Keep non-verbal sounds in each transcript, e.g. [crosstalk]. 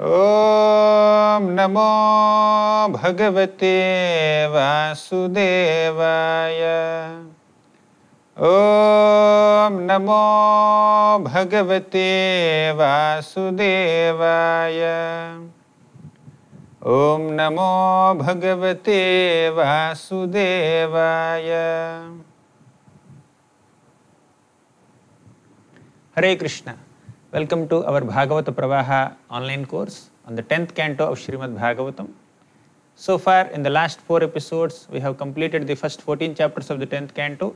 ॐ नमो भगवते वासुदेवाय। ॐ नमो भगवते वासुदेवाय। ॐ नमो भगवते वासुदेवाय। Hare Krishna. Welcome to our Bhagavata Pravaha online course on the 10th canto of Srimad Bhagavatam. So far, in the last four episodes, we have completed the first 14 chapters of the 10th canto.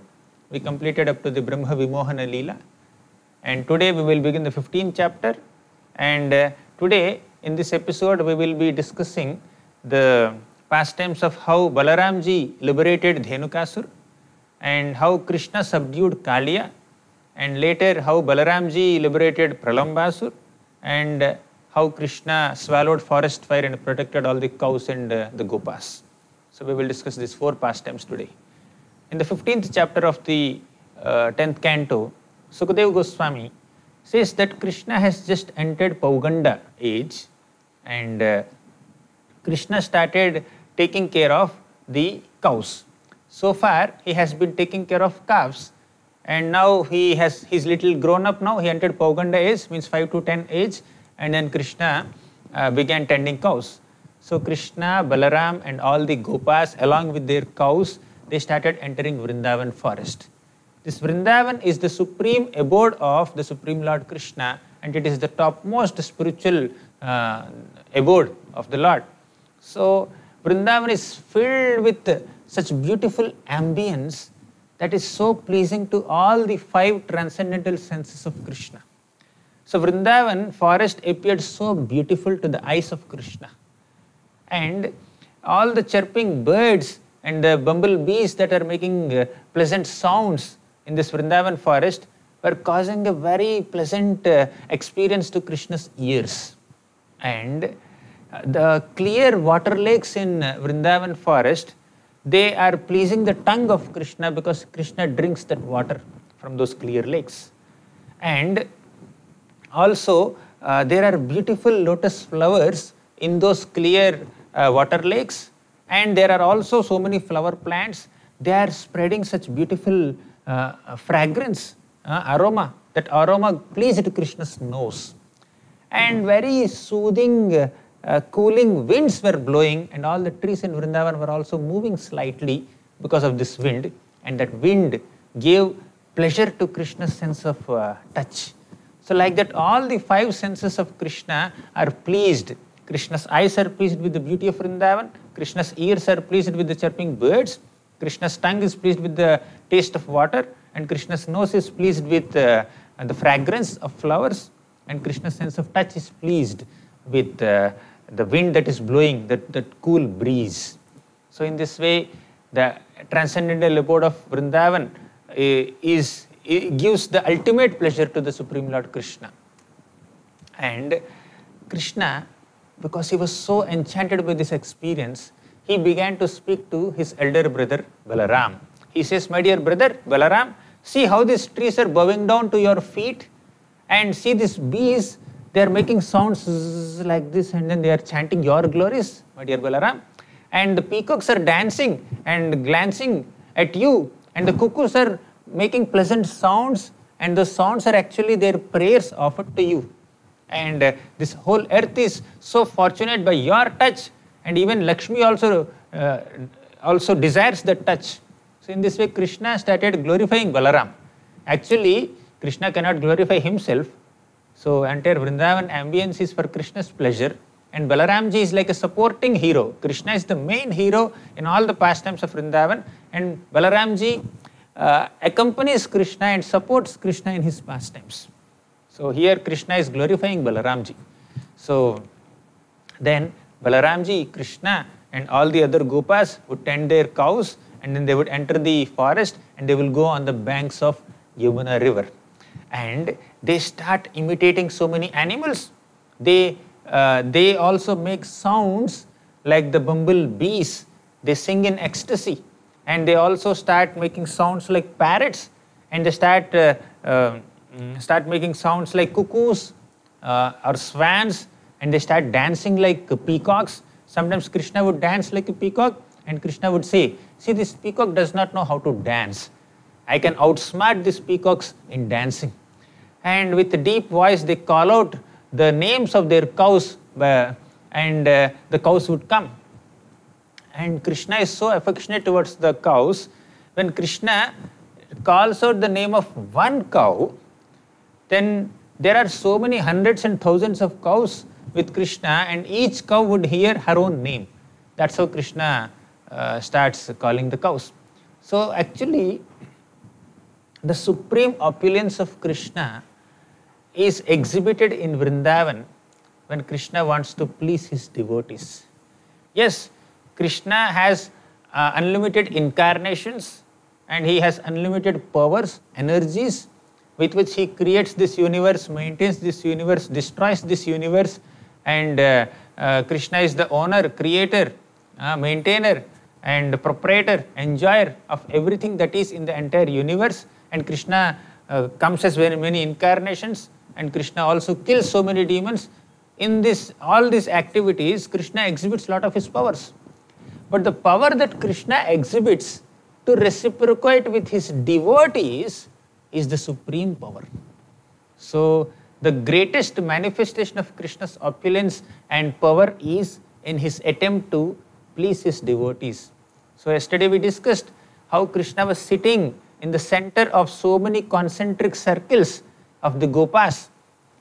We completed up to the Brahma Vimohana Leela. And today we will begin the 15th chapter. And uh, today, in this episode, we will be discussing the pastimes of how Balaramji liberated Dhenukasur and how Krishna subdued Kaliya and later how Balaramji liberated Pralambasur and how Krishna swallowed forest fire and protected all the cows and uh, the gopas. So we will discuss these four pastimes today. In the 15th chapter of the uh, 10th canto, Sukadeva Goswami says that Krishna has just entered Pauganda age and uh, Krishna started taking care of the cows. So far, he has been taking care of calves and now he has he's little grown up now he entered Pauganda age means 5 to 10 age and then Krishna uh, began tending cows. So Krishna, Balaram and all the gopas along with their cows they started entering Vrindavan forest. This Vrindavan is the supreme abode of the Supreme Lord Krishna and it is the topmost spiritual uh, abode of the Lord. So Vrindavan is filled with such beautiful ambience that is so pleasing to all the five transcendental senses of Krishna. So Vrindavan forest appeared so beautiful to the eyes of Krishna. And all the chirping birds and the bumblebees that are making uh, pleasant sounds in this Vrindavan forest were causing a very pleasant uh, experience to Krishna's ears. And uh, the clear water lakes in Vrindavan forest they are pleasing the tongue of Krishna because Krishna drinks that water from those clear lakes. And also, uh, there are beautiful lotus flowers in those clear uh, water lakes, and there are also so many flower plants. They are spreading such beautiful uh, fragrance, uh, aroma. That aroma pleased Krishna's nose, and very soothing uh, cooling winds were blowing and all the trees in Vrindavan were also moving slightly because of this wind. And that wind gave pleasure to Krishna's sense of uh, touch. So like that all the five senses of Krishna are pleased. Krishna's eyes are pleased with the beauty of Vrindavan, Krishna's ears are pleased with the chirping birds, Krishna's tongue is pleased with the taste of water. And Krishna's nose is pleased with uh, the fragrance of flowers. And Krishna's sense of touch is pleased with uh, the wind that is blowing, that, that cool breeze. So in this way, the transcendental abode of Vrindavan uh, is gives the ultimate pleasure to the Supreme Lord Krishna. And Krishna, because he was so enchanted by this experience, he began to speak to his elder brother Balaram. He says, My dear brother Balaram, see how these trees are bowing down to your feet, and see these bees they are making sounds like this and then they are chanting your glories, my dear Balaram. And the peacocks are dancing and glancing at you and the cuckoos are making pleasant sounds and the sounds are actually their prayers offered to you. And uh, this whole earth is so fortunate by your touch and even Lakshmi also, uh, also desires that touch. So in this way Krishna started glorifying Balaram. Actually Krishna cannot glorify himself so entire Vrindavan ambience is for Krishna's pleasure and Balaramji is like a supporting hero. Krishna is the main hero in all the pastimes of Vrindavan and Balaramji uh, accompanies Krishna and supports Krishna in his pastimes. So here Krishna is glorifying Balaramji. So then Balaramji, Krishna and all the other gopas would tend their cows and then they would enter the forest and they will go on the banks of Yamuna river. And they start imitating so many animals. They, uh, they also make sounds like the bumblebees. They sing in ecstasy. And they also start making sounds like parrots. And they start, uh, uh, start making sounds like cuckoos uh, or swans. and they start dancing like peacocks. Sometimes Krishna would dance like a peacock, and Krishna would say, See, this peacock does not know how to dance. I can outsmart these peacocks in dancing. And with a deep voice, they call out the names of their cows, uh, and uh, the cows would come. And Krishna is so affectionate towards the cows. When Krishna calls out the name of one cow, then there are so many hundreds and thousands of cows with Krishna, and each cow would hear her own name. That's how Krishna uh, starts calling the cows. So, actually, the supreme opulence of Krishna is exhibited in Vrindavan when Krishna wants to please his devotees. Yes, Krishna has uh, unlimited incarnations and he has unlimited powers, energies with which he creates this universe, maintains this universe, destroys this universe, and uh, uh, Krishna is the owner, creator, uh, maintainer, and proprietor, enjoyer of everything that is in the entire universe. And Krishna uh, comes as very many incarnations, and Krishna also kills so many demons. In this, all these activities, Krishna exhibits a lot of his powers. But the power that Krishna exhibits to reciprocate with his devotees is the supreme power. So, the greatest manifestation of Krishna's opulence and power is in his attempt to please his devotees. So, yesterday we discussed how Krishna was sitting in the center of so many concentric circles of the Gopas,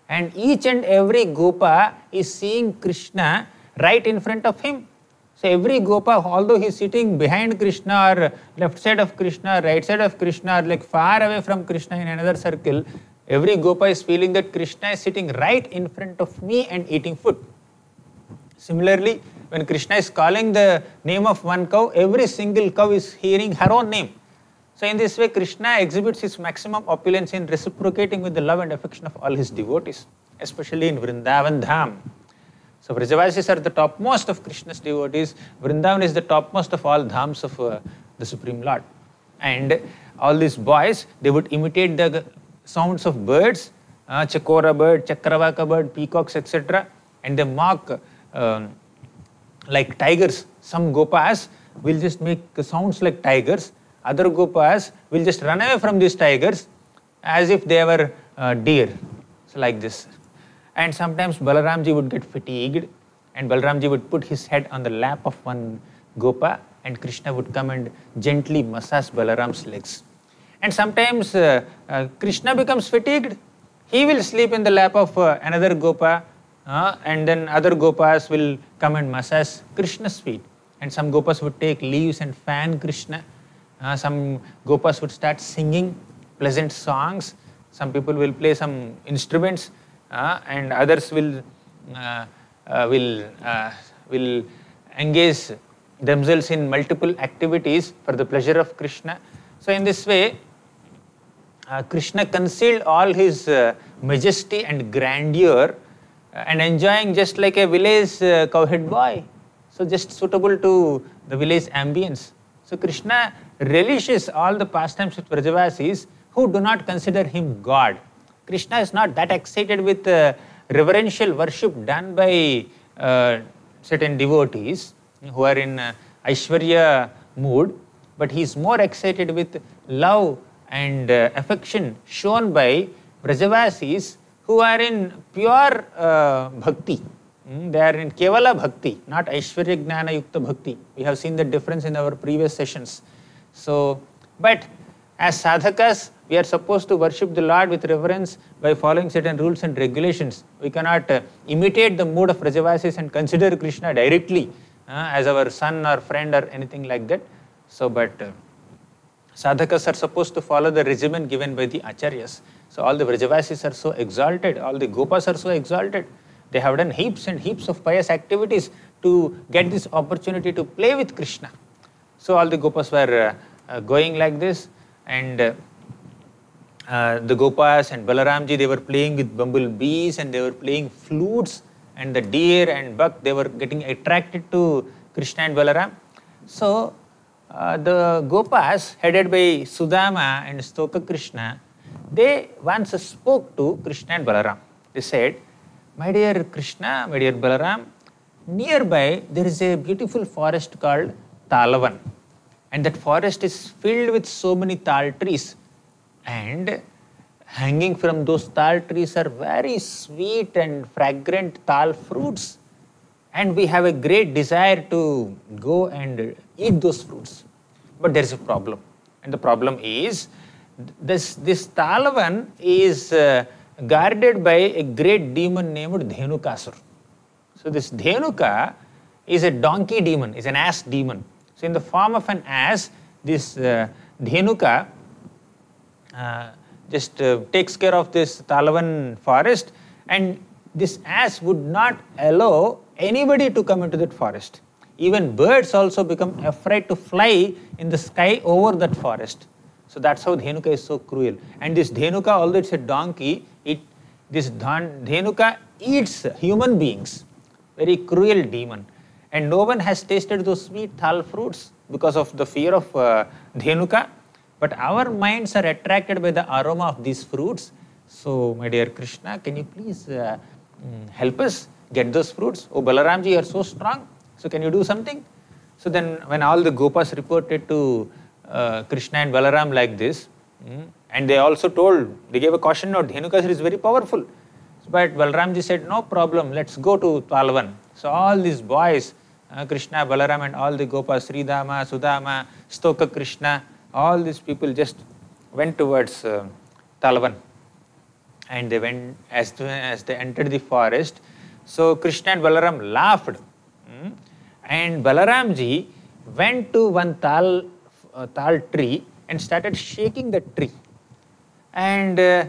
and each and every Gopa is seeing Krishna right in front of him. So every Gopa, although he is sitting behind Krishna or left side of Krishna, right side of Krishna, or like far away from Krishna in another circle, every Gopa is feeling that Krishna is sitting right in front of me and eating food. Similarly, when Krishna is calling the name of one cow, every single cow is hearing her own name. So in this way, Krishna exhibits his maximum opulence in reciprocating with the love and affection of all his devotees, especially in Vrindavan Dham. So Vrajavasis are the topmost of Krishna's devotees. Vrindavan is the topmost of all dhams of uh, the Supreme Lord. And all these boys, they would imitate the sounds of birds, uh, chakora bird, chakravaka bird, peacocks, etc. And they mock um, like tigers. Some gopas will just make sounds like tigers. Other gopas will just run away from these tigers as if they were uh, deer. So like this. And sometimes Balaramji would get fatigued and Balaramji would put his head on the lap of one Gopa and Krishna would come and gently massage Balaram's legs. And sometimes uh, uh, Krishna becomes fatigued. He will sleep in the lap of uh, another Gopa uh, and then other Gopas will come and massage Krishna's feet. And some Gopas would take leaves and fan Krishna. Uh, some Gopas would start singing pleasant songs. Some people will play some instruments uh, and others will uh, uh, will will engage themselves in multiple activities for the pleasure of Krishna. So in this way, Krishna concealed all his majesty and grandeur and enjoying just like a village cowhead boy. So just suitable to the village ambience. So Krishna relishes all the pastimes with Vrajavasis who do not consider him God. Krishna is not that excited with uh, reverential worship done by uh, certain devotees who are in uh, Aishwarya mood, but he is more excited with love and uh, affection shown by Brajavasis who are in pure uh, bhakti. Mm, they are in Kevala bhakti, not Aishwarya Gnana Yukta bhakti. We have seen the difference in our previous sessions. So, but as sadhakas, we are supposed to worship the Lord with reverence by following certain rules and regulations. We cannot uh, imitate the mood of Vrajavasis and consider Krishna directly uh, as our son or friend or anything like that. So, but uh, sadhakas are supposed to follow the regimen given by the acharyas. So, all the Vrajavasis are so exalted, all the Gopas are so exalted. They have done heaps and heaps of pious activities to get this opportunity to play with Krishna. So, all the Gopas were uh, uh, going like this and uh, uh, the Gopas and Balaramji, they were playing with bumblebees and they were playing flutes and the deer and buck, they were getting attracted to Krishna and Balaram. So, uh, the Gopas headed by Sudama and Stoka Krishna, they once spoke to Krishna and Balaram. They said, my dear Krishna, my dear Balaram, nearby there is a beautiful forest called Talavan. And that forest is filled with so many tal trees. And hanging from those tal trees are very sweet and fragrant tal fruits. And we have a great desire to go and eat those fruits. But there is a problem. And the problem is this, this Talavan is uh, guarded by a great demon named Dhenukasur. So this Dhenuka is a donkey demon, is an ass demon. So in the form of an ass, this uh, Dhenuka uh, just uh, takes care of this Talavan forest and this ass would not allow anybody to come into that forest. Even birds also become afraid to fly in the sky over that forest. So that's how Dhenuka is so cruel. And this Dhenuka, although it's a donkey, this Dhenuka eats human beings. Very cruel demon. And no one has tasted those sweet thal fruits because of the fear of uh, Dhenuka. But our minds are attracted by the aroma of these fruits. So, my dear Krishna, can you please uh, mm, help us get those fruits? Oh, Balaramji, you are so strong. So, can you do something? So, then when all the Gopas reported to uh, Krishna and Balaram like this, mm, and they also told, they gave a caution note, Dhenukasur is very powerful. But Balaramji said, no problem, let's go to Talvan. So all these boys, uh, Krishna, Balaram and all the Gopas, Sridhama, Sudama, Stoka Krishna, all these people just went towards uh, Talvan. And they went, as, as they entered the forest, so Krishna and Balaram laughed. Mm, and Balaramji went to one tal, uh, tal tree and started shaking the tree. And uh,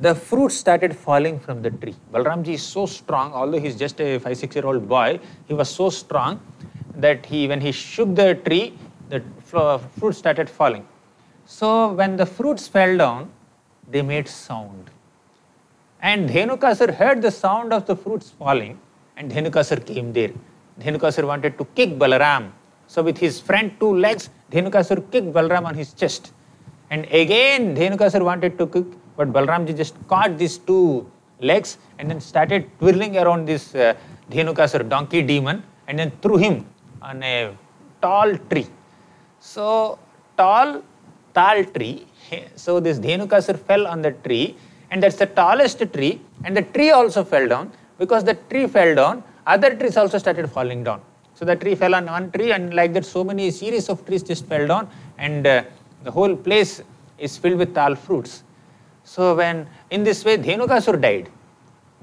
the fruit started falling from the tree. Balramji is so strong, although he's just a five, six year old boy, he was so strong that he, when he shook the tree, the fruit started falling. So when the fruits fell down, they made sound. And Dhenukasur heard the sound of the fruits falling, and Dhenukasur came there. Dhenukasur wanted to kick Balaram. So with his front two legs, Dhenukasur kicked Balaram on his chest. And again Dhenukasur wanted to kick, but Balramji just caught these two legs and then started twirling around this uh, Dhenukasur donkey demon and then threw him on a tall tree. So tall, tall tree. So this Dhenukasur fell on the tree and that's the tallest tree and the tree also fell down because the tree fell down, other trees also started falling down. So the tree fell on one tree and like that so many series of trees just fell down and uh, the whole place is filled with tal fruits. So when in this way Dhenukasur died,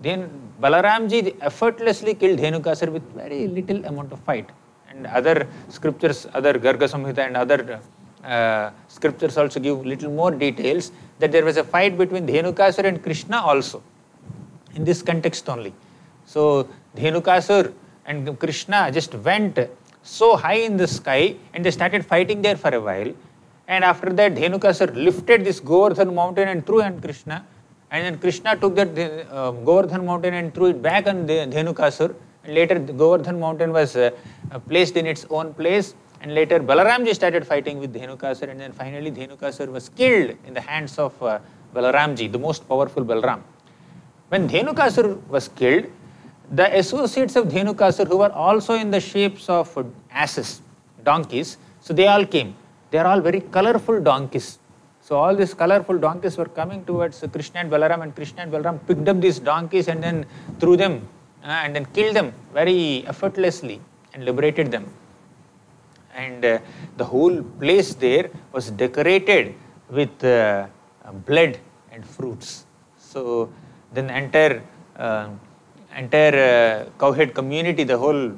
then Balaramji effortlessly killed Dhenukasur with very little amount of fight. And other scriptures, other Garga Samhita and other uh, scriptures also give little more details that there was a fight between Dhenukasur and Krishna also in this context only. So Dhenukasur and Krishna just went so high in the sky and they started fighting there for a while and after that, Dhenukasur lifted this Govardhan mountain and threw on Krishna. And then Krishna took that uh, Govardhan mountain and threw it back on Dhenukasur. And later, the Govardhan mountain was uh, placed in its own place. And later, Balaramji started fighting with Dhenukasur. And then finally, Dhenukasur was killed in the hands of uh, Balaramji, the most powerful Balaram. When Dhenukasur was killed, the associates of Dhenukasur, who were also in the shapes of asses, donkeys, so they all came they are all very colorful donkeys. So all these colorful donkeys were coming towards Krishna and Balaram and Krishna and Balaram picked up these donkeys and then threw them uh, and then killed them very effortlessly and liberated them. And uh, the whole place there was decorated with uh, blood and fruits. So then entire uh, entire uh, cowhead community, the whole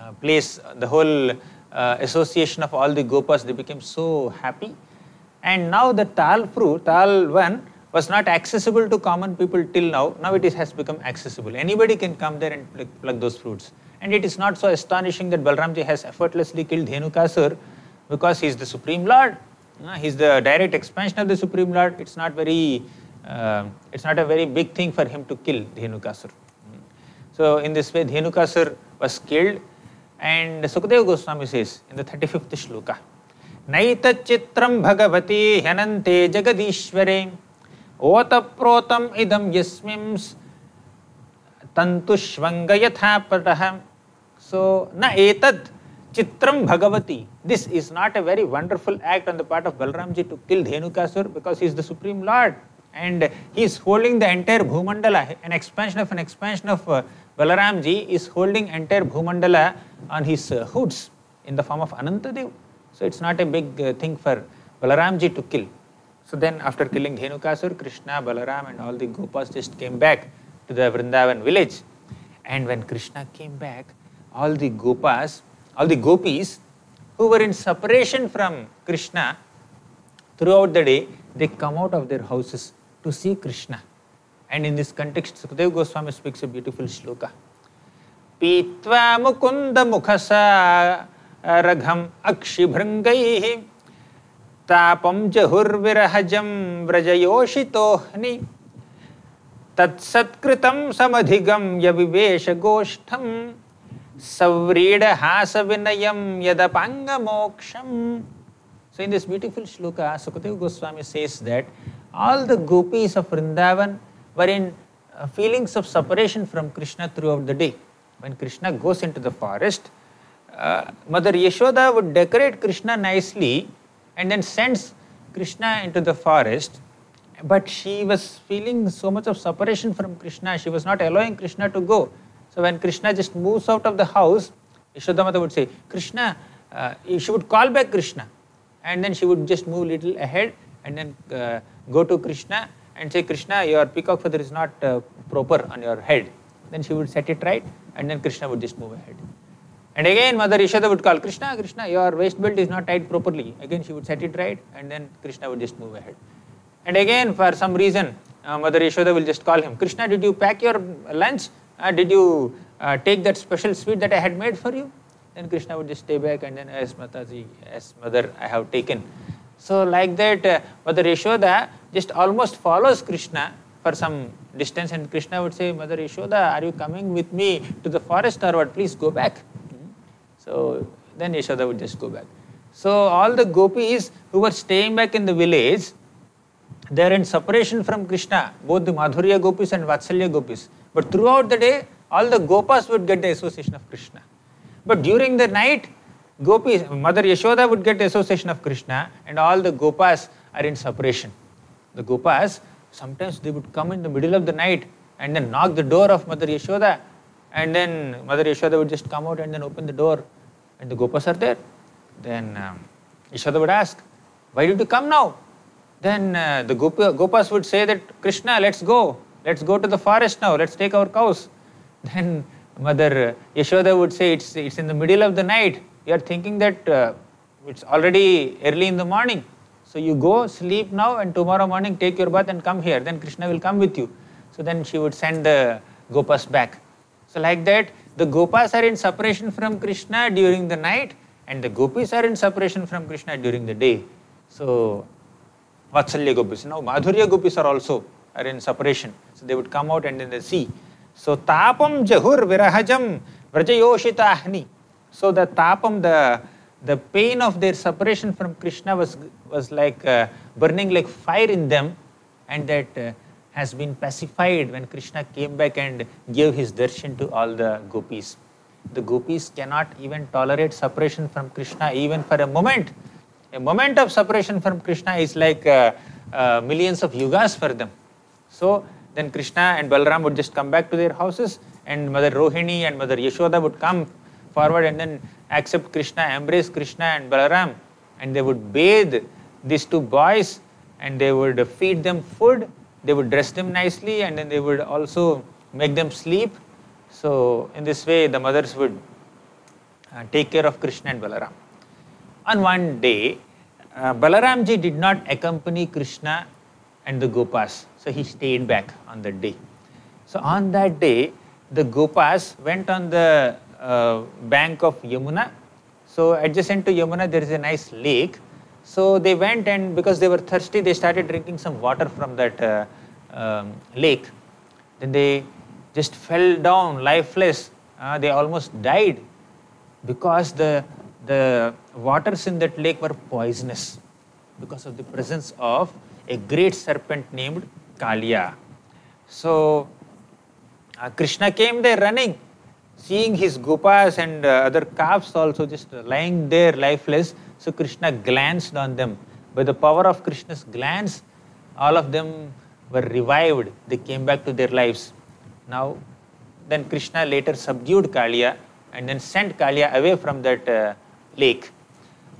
uh, place, the whole uh, association of all the gopas, they became so happy. And now the tal fruit, tal one, was not accessible to common people till now. Now it is, has become accessible. Anybody can come there and pluck, pluck those fruits. And it is not so astonishing that Balramji has effortlessly killed Dhenukasur because he is the Supreme Lord. Uh, he is the direct expansion of the Supreme Lord. It's not very, uh, it's not a very big thing for him to kill Dhenukasur. So in this way, Dhenukasur was killed and Sukadeva Goswami says in the 35th shloka, Naitachitram bhagavati hyanante jagadishvare otaprotam idam yasmims tantushvanga yatha So, na etad chitram bhagavati. This is not a very wonderful act on the part of Balramji to kill Dhenukasur because he is the supreme lord and he is holding the entire Bhumandala, an expansion of an expansion of uh, Balaramji is holding entire Bhumandala on his uh, hoods in the form of Anantadev. So it's not a big uh, thing for Balaramji to kill. So then after killing Dhenukasur, Krishna, Balaram and all the Gopas just came back to the Vrindavan village. And when Krishna came back, all the Gopas, all the Gopis who were in separation from Krishna throughout the day, they come out of their houses to see Krishna. And in this context Sukhdev Goswami speaks beautiful shloka पीत्वा मुकुंद मुखस रघम अक्षिभृंग तापम जहुर्विरहजम व्रजयोषितोहनि तत्सत्कृतम समधिगम यविवेश गोष्ठम सव्रीड हास विनयम यदपांग मोक्षम सो in this beautiful shloka Sukhdev Goswami says that all the gopis of Vrindavan were in uh, feelings of separation from Krishna throughout the day. When Krishna goes into the forest, uh, Mother Yashoda would decorate Krishna nicely and then sends Krishna into the forest. But she was feeling so much of separation from Krishna, she was not allowing Krishna to go. So when Krishna just moves out of the house, Yashoda Mother would say, Krishna, uh, she would call back Krishna and then she would just move little ahead and then uh, go to Krishna and say, Krishna, your peacock feather is not uh, proper on your head. Then she would set it right and then Krishna would just move ahead. And again Mother Yashoda would call, Krishna, Krishna, your waist belt is not tied properly. Again she would set it right and then Krishna would just move ahead. And again for some reason, uh, Mother Yashoda will just call him, Krishna, did you pack your lunch? Uh, did you uh, take that special sweet that I had made for you? Then Krishna would just stay back and then, as Mataji, as mother, I have taken. So like that, uh, Mother Yashoda just almost follows Krishna for some distance and Krishna would say, Mother Yashoda, are you coming with me to the forest or what? Please go back. So then Yashoda would just go back. So all the gopis who were staying back in the village, they are in separation from Krishna, both the Madhurya gopis and Vatsalya gopis. But throughout the day, all the gopas would get the association of Krishna. But during the night, gopis, Mother Yashoda would get the association of Krishna and all the gopas are in separation. The gopas, sometimes they would come in the middle of the night and then knock the door of Mother Yashoda and then Mother Yashoda would just come out and then open the door and the gopas are there. Then um, Yashoda would ask, why did you come now? Then uh, the gopas would say that, Krishna, let's go. Let's go to the forest now. Let's take our cows. [laughs] Then Mother Yashoda would say, it's, it's in the middle of the night. You are thinking that uh, it's already early in the morning. So you go sleep now and tomorrow morning take your bath and come here. Then Krishna will come with you. So then she would send the gopas back. So like that, the gopas are in separation from Krishna during the night and the gopis are in separation from Krishna during the day. So Vatsalya gopis. Now Madhurya gopis are also are in separation. So they would come out and then they see. So tapam jahur virahajam vrajayoshitahni. So the tapam, the the pain of their separation from Krishna was was like uh, burning like fire in them, and that uh, has been pacified when Krishna came back and gave his darshan to all the gopis. The gopis cannot even tolerate separation from Krishna even for a moment. A moment of separation from Krishna is like uh, uh, millions of yugas for them. So then Krishna and Balram would just come back to their houses and Mother Rohini and Mother Yashoda would come forward and then accept Krishna, embrace Krishna and Balaram and they would bathe these two boys and they would feed them food they would dress them nicely and then they would also make them sleep. So in this way the mothers would uh, take care of Krishna and Balaram. On one day, uh, Balaramji did not accompany Krishna and the Gopas, so he stayed back on that day. So on that day, the Gopas went on the uh, bank of Yamuna. So adjacent to Yamuna, there is a nice lake so they went and because they were thirsty, they started drinking some water from that uh, um, lake. Then they just fell down lifeless. Uh, they almost died because the, the waters in that lake were poisonous because of the presence of a great serpent named Kaliya. So Uh, Krishna came there running, seeing his gopas and uh, other calves also just lying there lifeless. So Krishna glanced on them. By the power of Krishna's glance, all of them were revived. They came back to their lives. Now, then Krishna later subdued Kaliya and then sent Kaliya away from that uh, lake.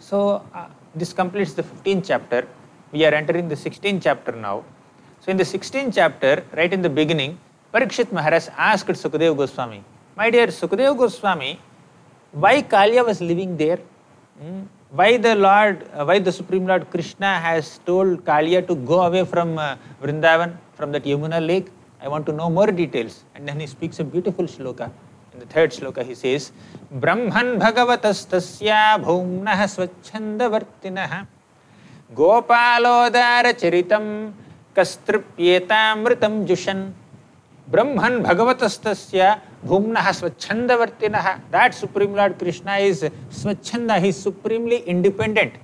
So, uh, this completes the 15th chapter. We are entering the 16th chapter now. So, in the 16th chapter, right in the beginning, Parikshit Maharaj asked Sukadeva Goswami, My dear Sukadeva Goswami, why Kaliya was living there? Hmm? why the Lord, uh, why the Supreme Lord Krishna has told Kaliya to go away from uh, Vrindavan, from that Yamuna lake? I want to know more details. And then he speaks a beautiful shloka. In the third shloka, he says, Brahman bhagavatastasya bhumnah swachhandavartinah gopalodara charitam kastripyetamritam jushan ब्रह्मन् भगवतस्तस्य भूम्नः स्वच्छन्दवर्तिनः that supreme lord krishna is swachhanda he is supremely independent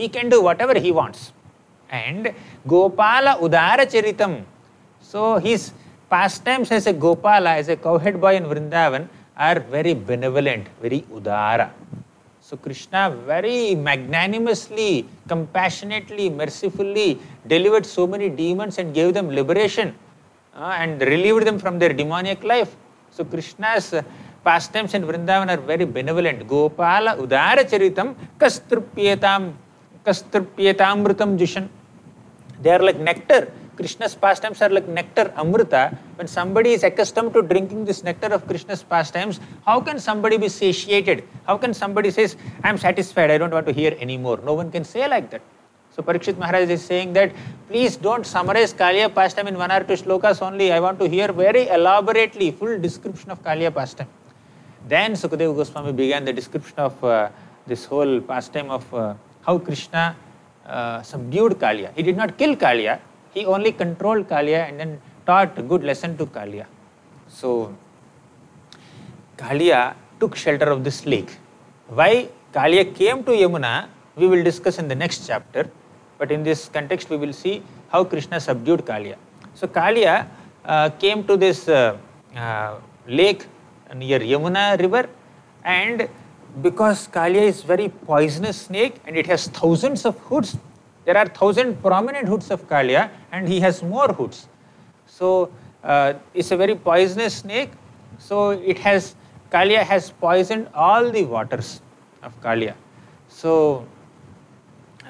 he can do whatever he wants and gopala udara charitam so his pastimes as a gopala as a cowhead boy in vrindavan are very benevolent very udara so Krishna very magnanimously, compassionately, mercifully delivered so many demons and gave them liberation uh, and relieved them from their demoniac life. So Krishna's uh, pastimes in Vrindavan are very benevolent. Gopala Udara Charitam Kastrupyetam Kastrupyetamrutam Jushan. They are like nectar Krishna's pastimes are like nectar, amrita. When somebody is accustomed to drinking this nectar of Krishna's pastimes, how can somebody be satiated? How can somebody say, I am satisfied, I don't want to hear anymore? No one can say like that. So Parikshit Maharaj is saying that please don't summarize Kaliya pastime in one or two shlokas only. I want to hear very elaborately, full description of Kaliya pastime. Then Sukadeva Goswami began the description of uh, this whole pastime of uh, how Krishna uh, subdued Kaliya. He did not kill Kaliya, he only controlled Kaliya and then taught a good lesson to Kaliya. So, Kaliya took shelter of this lake. Why Kaliya came to Yamuna, we will discuss in the next chapter. But in this context, we will see how Krishna subdued Kaliya. So, Kaliya uh, came to this uh, uh, lake near Yamuna river and because Kaliya is very poisonous snake and it has thousands of hoods, there are thousand prominent hoods of Kaliya and he has more hoods. So uh, it's a very poisonous snake. So it has, Kaliya has poisoned all the waters of Kaliya. So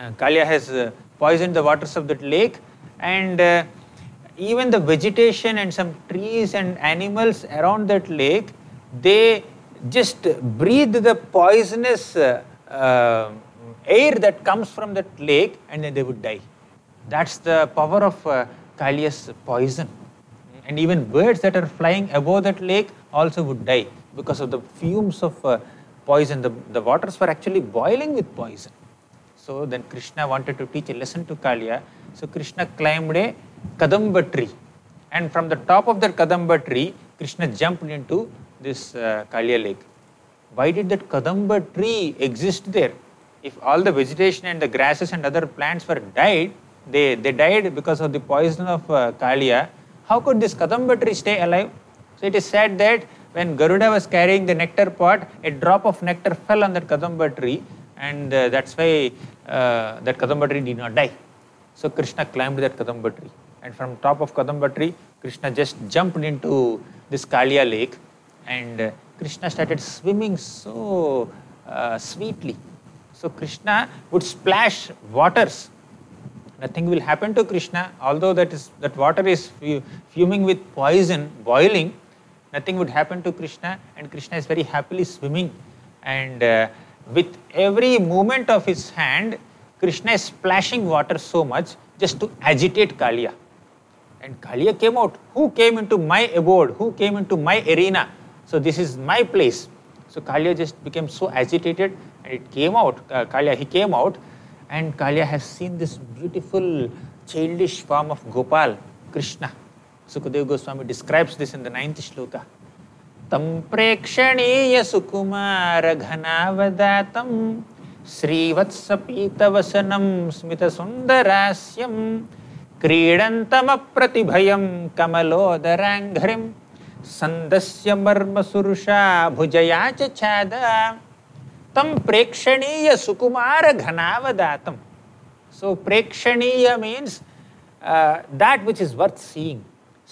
uh, Kaliya has uh, poisoned the waters of that lake and uh, even the vegetation and some trees and animals around that lake, they just breathe the poisonous air that comes from that lake and then they would die. That's the power of uh, Kaliya's poison. And even birds that are flying above that lake also would die because of the fumes of uh, poison. The, the waters were actually boiling with poison. So then Krishna wanted to teach a lesson to Kaliya. So Krishna climbed a Kadamba tree. And from the top of that Kadamba tree, Krishna jumped into this uh, lake. Why did that Kadamba tree exist there? if all the vegetation and the grasses and other plants were died, they, they died because of the poison of uh, how could this Kadamba tree stay alive? So it is said that when Garuda was carrying the nectar pot, a drop of nectar fell on that Kadamba tree and uh, that's why uh, that Kadamba tree did not die. So Krishna climbed that Kadamba tree and from top of Kadamba tree, Krishna just jumped into this Kaliya lake and uh, Krishna started swimming so uh, sweetly so Krishna would splash waters. Nothing will happen to Krishna, although that is that water is fuming with poison, boiling. Nothing would happen to Krishna, and Krishna is very happily swimming. And uh, with every movement of his hand, Krishna is splashing water so much just to agitate Kaliya. And Kaliya came out. Who came into my abode? Who came into my arena? So this is my place. So Kaliya just became so agitated and it came out, uh, Kaliya, he came out and Kaliya has seen this beautiful childish form of Gopal, Krishna. Sukadeva Goswami describes this in the ninth shloka. तं प्रेक्षणीयसुकुमारघनावदातं श्रीवत्सपीतवसनं स्मितसुन्दरास्यं क्रीडन्तमप्रतिभयं कमलोदराङ्घ्रिं। सन्दस्य मर्मसुरुषा भुजया च प्रेक्षणीय तं प्रेक्षणीयसुकुमारघनावदातं so प्रेक्षणीय means that which is worth seeing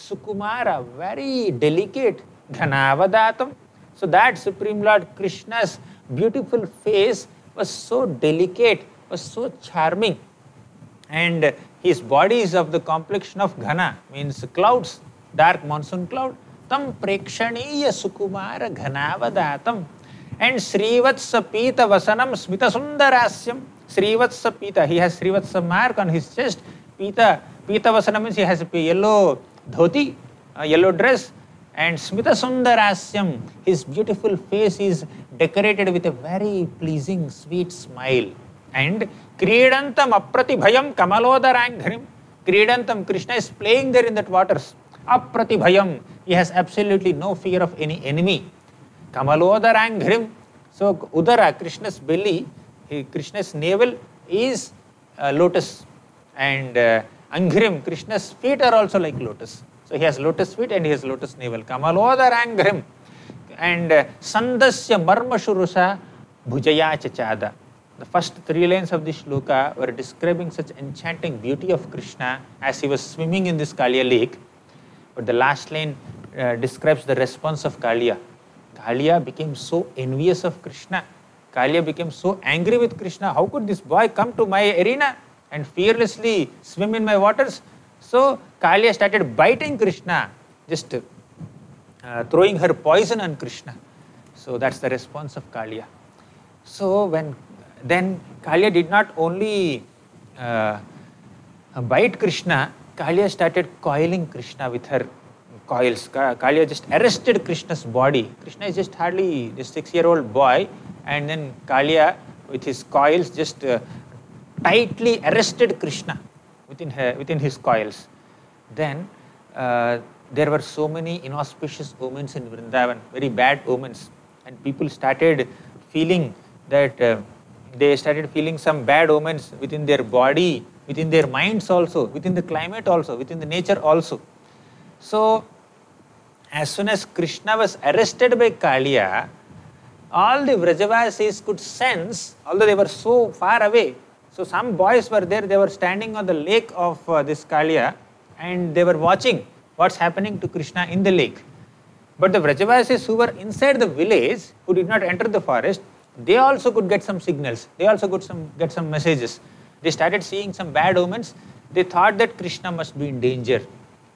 Sukumar very delicate ghanavadatam so that supreme lord krishna's beautiful face was so delicate was so charming and his body is of the complexion of ghana means clouds dark monsoon cloud tam prekshaniya sukumara ghanavadatam and srivatsa pita vasanam smita sundarasyam srivatsa pita he has srivatsa mark on his chest pita pita vasanam means he has a yellow dhoti a yellow dress and smita sundarasyam his beautiful face is decorated with a very pleasing sweet smile and Kridantam Apratibhayam Kamalodarangharim. Kridantam, Krishna is playing there in that waters. Apratibhayam, he has absolutely no fear of any enemy. Kamalodarangharim. So Udara, Krishna's belly, Krishna's navel is uh, lotus. And uh, Krishna's feet are also like lotus. So he has lotus feet and he has lotus navel. Kamalodarangharim. And uh, Sandasya Marmashurusa Bhujaya Chachada. The first three lines of this shloka were describing such enchanting beauty of Krishna as he was swimming in this Kaliya lake. But the last line uh, describes the response of Kaliya. Kaliya became so envious of Krishna. Kaliya became so angry with Krishna. How could this boy come to my arena and fearlessly swim in my waters? So Kaliya started biting Krishna, just uh, throwing her poison on Krishna. So that's the response of Kaliya. So when then Kaliya did not only uh, bite Krishna, Kaliya started coiling Krishna with her coils. Kaliya just arrested Krishna's body. Krishna is just hardly a six-year-old boy, and then Kaliya with his coils just uh, tightly arrested Krishna within her, within his coils. Then uh, there were so many inauspicious omens in Vrindavan, very bad omens, and people started feeling that uh, they started feeling some bad omens within their body, within their minds also, within the climate also, within the nature also. So, as soon as Krishna was arrested by Kaliya, all the Vrajavasis could sense, although they were so far away, so some boys were there, they were standing on the lake of uh, this Kaliya and they were watching what's happening to Krishna in the lake. But the Vrajavasis who were inside the village, who did not enter the forest, they also could get some signals. They also could some, get some messages. They started seeing some bad omens. They thought that Krishna must be in danger.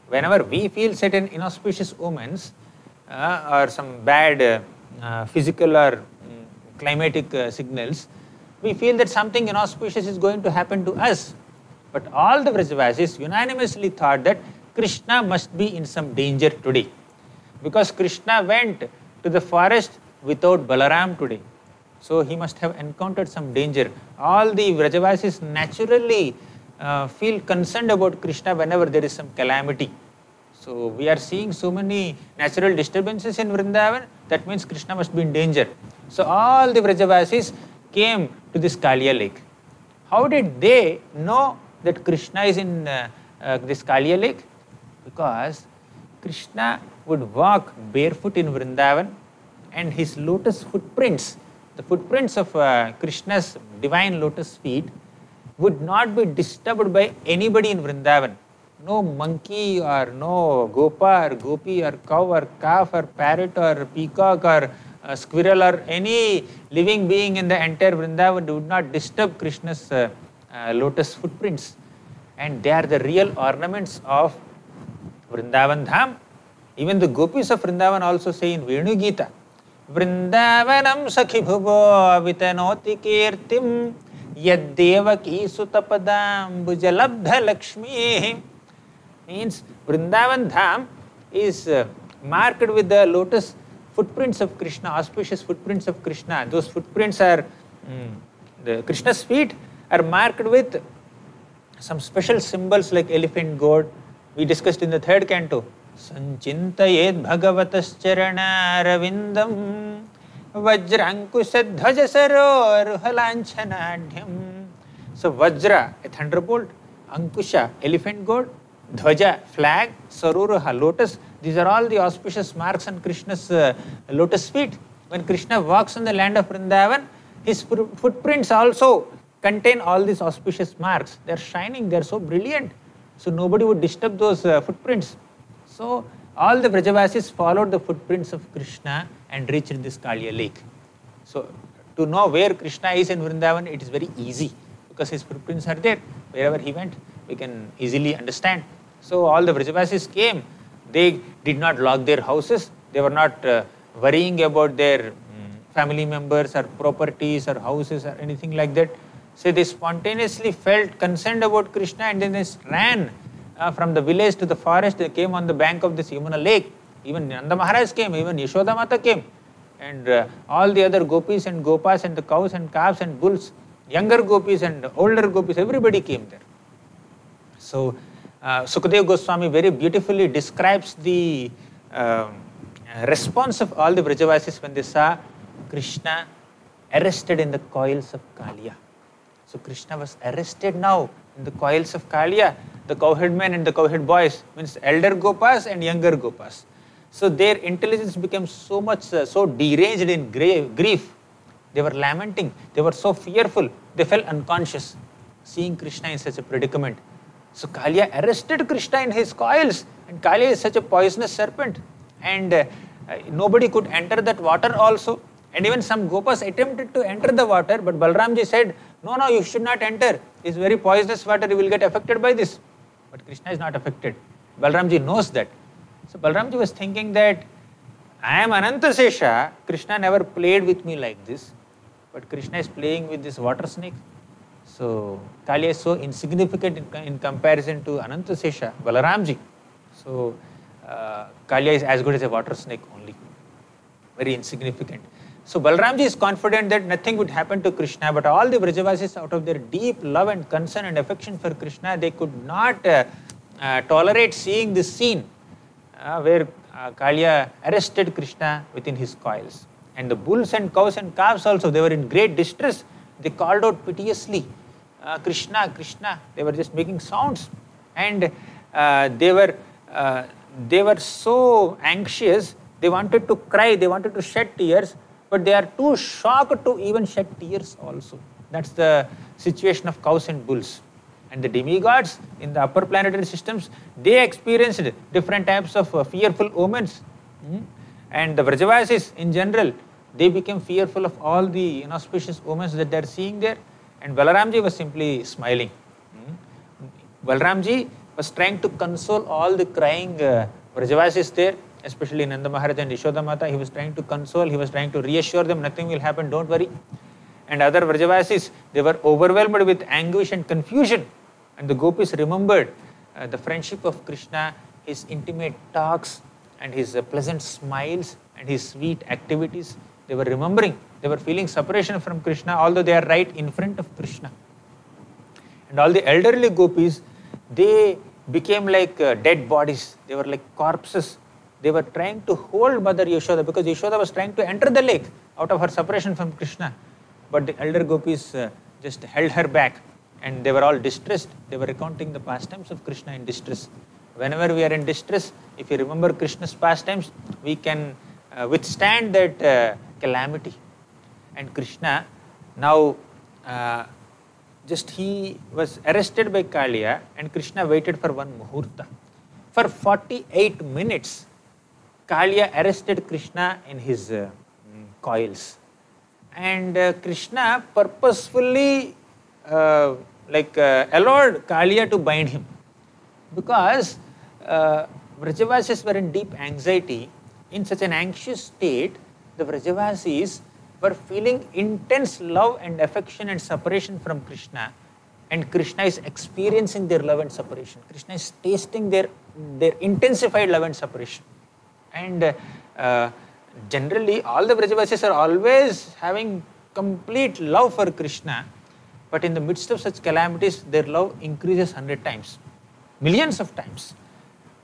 Whenever we feel certain inauspicious omens uh, or some bad uh, uh, physical or um, climatic uh, signals, we feel that something inauspicious is going to happen to us. But all the Vrajavasis unanimously thought that Krishna must be in some danger today. Because Krishna went to the forest without Balaram today. So he must have encountered some danger. All the Vrajavasis naturally uh, feel concerned about Krishna whenever there is some calamity. So we are seeing so many natural disturbances in Vrindavan, that means Krishna must be in danger. So all the Vrajavasis came to this Kaliya lake. How did they know that Krishna is in uh, uh, this Kaliya lake? Because Krishna would walk barefoot in Vrindavan and his lotus footprints the footprints of uh, Krishna's divine lotus feet would not be disturbed by anybody in Vrindavan. No monkey or no gopa or gopi or cow or calf or parrot or peacock or uh, squirrel or any living being in the entire Vrindavan would not disturb Krishna's uh, uh, lotus footprints and they are the real ornaments of Vrindavan Dham. Even the gopis of Vrindavan also say in Venu Gita, Vrindavanam sakhi bhuvo vitanoti kirtim yaddevaki sutapadam bujalabdha lakshmi. Means Vrindavan Dham is uh, marked with the lotus footprints of Krishna, auspicious footprints of Krishna. Those footprints are mm, the Krishna's feet are marked with some special symbols like elephant god, We discussed in the third canto. Sanchintayet bhagavatascharanarvindam vajrankusadhvajasaroruhalanchanadhyam. So vajra, a thunderbolt, ankusha, elephant god; dhvaja, flag, saruruha, lotus. These are all the auspicious marks on Krishna's uh, lotus feet. When Krishna walks on the land of Vrindavan, his footprints also contain all these auspicious marks. They're shining, they're so brilliant. So nobody would disturb those uh, footprints. So all the Vrajavasis followed the footprints of Krishna and reached this Kaliya lake. So to know where Krishna is in Vrindavan, it is very easy because his footprints are there. Wherever he went, we can easily understand. So all the Vrajavasis came. They did not lock their houses. They were not uh, worrying about their um, family members or properties or houses or anything like that. So they spontaneously felt concerned about Krishna and then they ran uh, from the village to the forest. They came on the bank of this Yamuna lake. Even Nanda Maharaj came, even Yashoda Mata came. And uh, all the other gopis and gopas and the cows and calves and bulls, younger gopis and older gopis, everybody came there. So uh, Sukadev Goswami very beautifully describes the uh, response of all the Vrajavasis when they saw Krishna arrested in the coils of Kaliya. So Krishna was arrested now in the coils of Kaliya. The cowherd men and the cowherd boys means elder gopas and younger gopas. So their intelligence became so much, uh, so deranged in grief. They were lamenting. They were so fearful. They fell unconscious seeing Krishna in such a predicament. So Kaliya arrested Krishna in his coils. And Kaliya is such a poisonous serpent. And uh, nobody could enter that water also. And even some gopas attempted to enter the water, but Balramji said, no, no, you should not enter. It's very poisonous water, you will get affected by this. But Krishna is not affected. Balramji knows that. So Balramji was thinking that I am Anantasesha, Krishna never played with me like this, but Krishna is playing with this water snake. So Kali is so insignificant in, in comparison to Anantasesha, Balaramji. So uh, Kaliya is as good as a water snake only, very insignificant. So Balramji is confident that nothing would happen to Krishna, but all the Vrajavasis, out of their deep love and concern and affection for Krishna, they could not uh, uh, tolerate seeing this scene uh, where uh, Kaliya arrested Krishna within his coils. And the bulls and cows and calves also, they were in great distress. They called out piteously, uh, Krishna, Krishna. They were just making sounds. And uh, they were they were so anxious, they wanted to cry, they wanted to shed tears, but they are too shocked to even shed tears also. That's the situation of cows and bulls. And the demigods in the upper planetary systems, they experienced different types of uh, fearful omens. Mm? And the Vrajavasis in general, they became fearful of all the inauspicious omens that they are seeing there. And Balaramji was simply smiling. Mm? Balaramji was trying to console all the crying uh, Vrajavasis there especially Nanda Maharaj and Yashoda Mata, he was trying to console, he was trying to reassure them, nothing will happen, don't worry. And other Vrajavasis, they were overwhelmed with anguish and confusion. And the gopis remembered uh, the friendship of Krishna, his intimate talks, and his uh, pleasant smiles, and his sweet activities. They were remembering, they were feeling separation from Krishna, although they are right in front of Krishna. And all the elderly gopis, they became like uh, dead bodies, they were like corpses they were trying to hold Mother Yashoda because Yashoda was trying to enter the lake out of her separation from Krishna. But the elder gopis uh, just held her back and they were all distressed. They were recounting the pastimes of Krishna in distress. Whenever we are in distress, if you remember Krishna's pastimes, we can uh, withstand that uh, calamity. And Krishna now uh, just he was arrested by Kaliya and Krishna waited for one muhurta. For 48 minutes, Kaliya arrested Krishna in his uh, coils. And uh, Krishna purposefully uh, like uh, allowed Kaliya to bind him because uh, Vrajavasis were in deep anxiety. In such an anxious state, the Vrajavasis were feeling intense love and affection and separation from Krishna. And Krishna is experiencing their love and separation. Krishna is tasting their, their intensified love and separation. And uh, generally, all the Vrajavasis are always having complete love for Krishna, but in the midst of such calamities, their love increases hundred times, millions of times.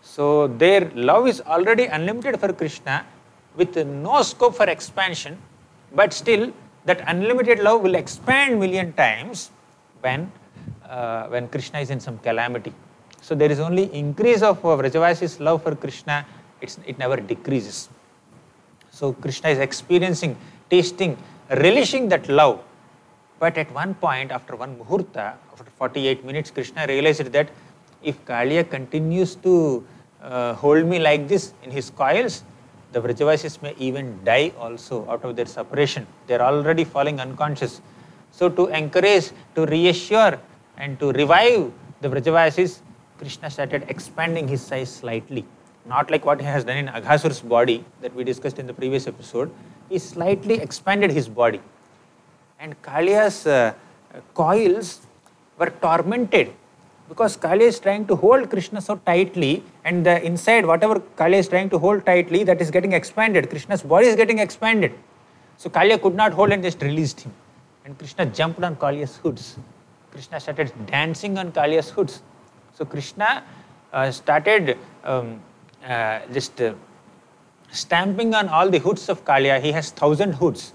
So their love is already unlimited for Krishna with no scope for expansion, but still that unlimited love will expand million times when uh, when Krishna is in some calamity. So there is only increase of uh, Vrajavasi's love for Krishna it's, it never decreases. So Krishna is experiencing, tasting, relishing that love. But at one point, after one muhurta, after 48 minutes, Krishna realized that if Kaliya continues to uh, hold me like this in his coils, the Vrajavasis may even die also out of their separation. They are already falling unconscious. So to encourage, to reassure and to revive the Vrajavasis, Krishna started expanding his size slightly. Not like what he has done in Aghasur's body that we discussed in the previous episode. He slightly expanded his body. And Kaliya's uh, coils were tormented because Kali is trying to hold Krishna so tightly and the inside whatever Kali is trying to hold tightly that is getting expanded. Krishna's body is getting expanded. So Kaliya could not hold and just released him. And Krishna jumped on Kaliya's hoods. Krishna started dancing on Kaliya's hoods. So Krishna uh, started um, uh, just uh, stamping on all the hoods of Kaliya. He has thousand hoods.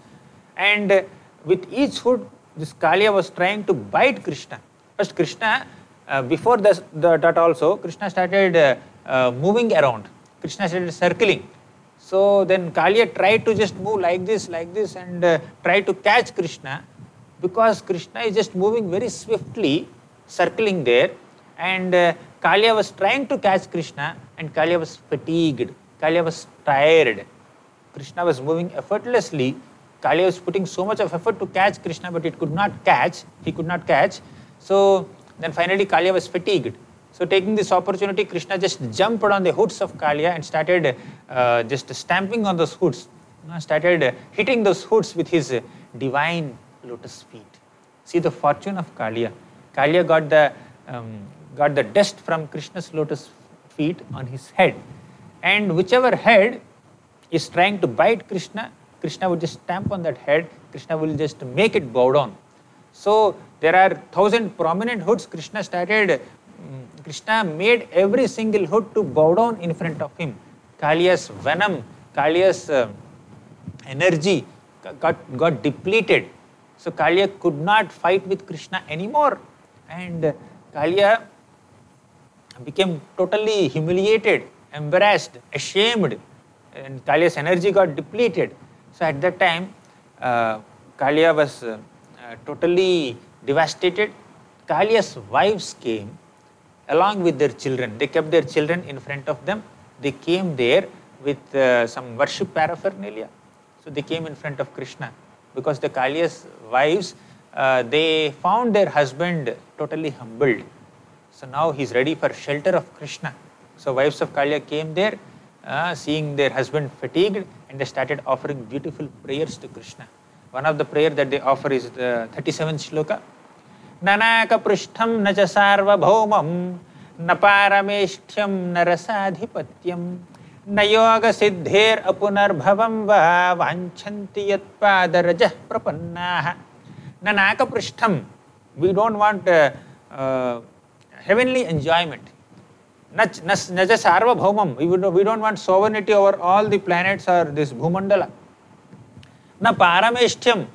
And uh, with each hood, this Kaliya was trying to bite Krishna. First Krishna uh, before this, the, that also, Krishna started uh, uh, moving around. Krishna started circling. So then Kaliya tried to just move like this, like this, and uh, try to catch Krishna because Krishna is just moving very swiftly, circling there, and uh, Kaliya was trying to catch Krishna, and Kaliya was fatigued. Kaliya was tired. Krishna was moving effortlessly. Kaliya was putting so much of effort to catch Krishna, but it could not catch. He could not catch. So then finally Kaliya was fatigued. So taking this opportunity, Krishna just jumped on the hoods of Kaliya and started uh, just stamping on those hoods, started hitting those hoods with his divine lotus feet. See the fortune of Kaliya. Kaliya got the, um, got the dust from Krishna's lotus feet on his head. And whichever head is trying to bite Krishna, Krishna would just stamp on that head, Krishna will just make it bow down. So there are thousand prominent hoods. Krishna started, um, Krishna made every single hood to bow down in front of him. Kaliya's venom, Kaliya's uh, energy got, got depleted. So Kaliya could not fight with Krishna anymore. And Kaliya became totally humiliated, embarrassed, ashamed, and Kaliya's energy got depleted. So at that time, uh, Kaliya was uh, uh, totally devastated. Kaliya's wives came along with their children. They kept their children in front of them. They came there with uh, some worship paraphernalia. So they came in front of Krishna because the Kaliya's wives, uh, they found their husband totally humbled. So now he's ready for shelter of Krishna. So wives of Kaliya came there, uh, seeing their husband fatigued, and they started offering beautiful prayers to Krishna. One of the prayer that they offer is the 37th shloka. ननाकपृष्ठं न च सार्वभौमं न पारमेष्ठ्यं न रसाधिपत्यं न योगसिद्धेरपुनर्भवं वा वाञ्छन्ति यत्पादरजः प्रपन्नाः न नाकपृष्ठं we don't want uh, uh, heavenly enjoyment. Naja sarvabhaumam, we don't want sovereignty over all the planets or this bhumandala. Na parameshtyam,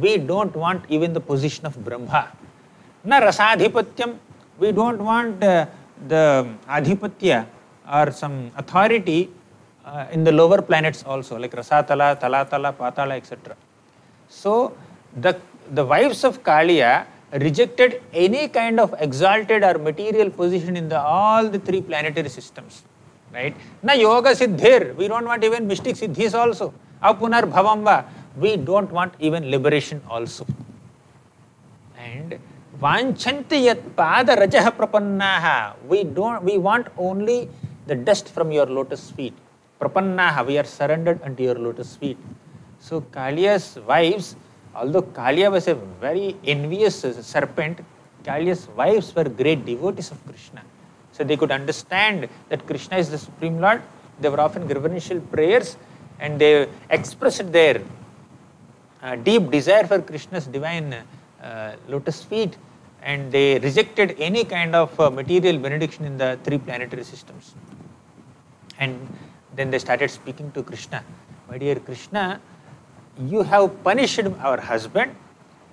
we don't want even the position of Brahma. Na rasadhipatyam, we don't want uh, the adhipatya or some authority uh, in the lower planets also, like rasatala, talatala, patala, etc. So, the, the wives of Kaliya rejected any kind of exalted or material position in the, all the three planetary systems. Right? Na yoga siddhir, we don't want even mystic siddhis also. Apunar bhavamba, we don't want even liberation also. And vanchanti yat pada rajah prapannaha, we don't we want only the dust from your lotus feet. Prapannaha, we are surrendered unto your lotus feet. So Kaliya's wives, although Kaliya was a very envious serpent, Kaliya's wives were great devotees of Krishna. So they could understand that Krishna is the Supreme Lord. They were often reverential prayers and they expressed their uh, deep desire for Krishna's divine uh, lotus feet and they rejected any kind of uh, material benediction in the three planetary systems. And then they started speaking to Krishna. My dear Krishna, you have punished our husband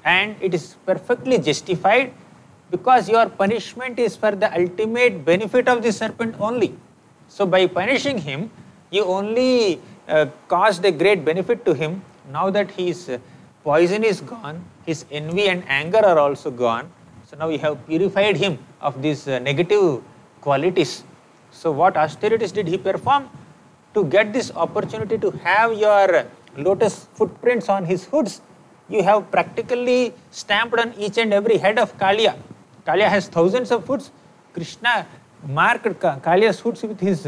and it is perfectly justified because your punishment is for the ultimate benefit of the serpent only. So by punishing him, You only uh, caused a great benefit to him. Now that his uh, poison is gone, his envy and anger are also gone. So now you have purified him of these uh, negative qualities. So what austerities did he perform? To get this opportunity to have your lotus footprints on his hoods, you have practically stamped on each and every head of Kaliya. Kaliya has thousands of hoods. Krishna marked Kaliya's hoods with his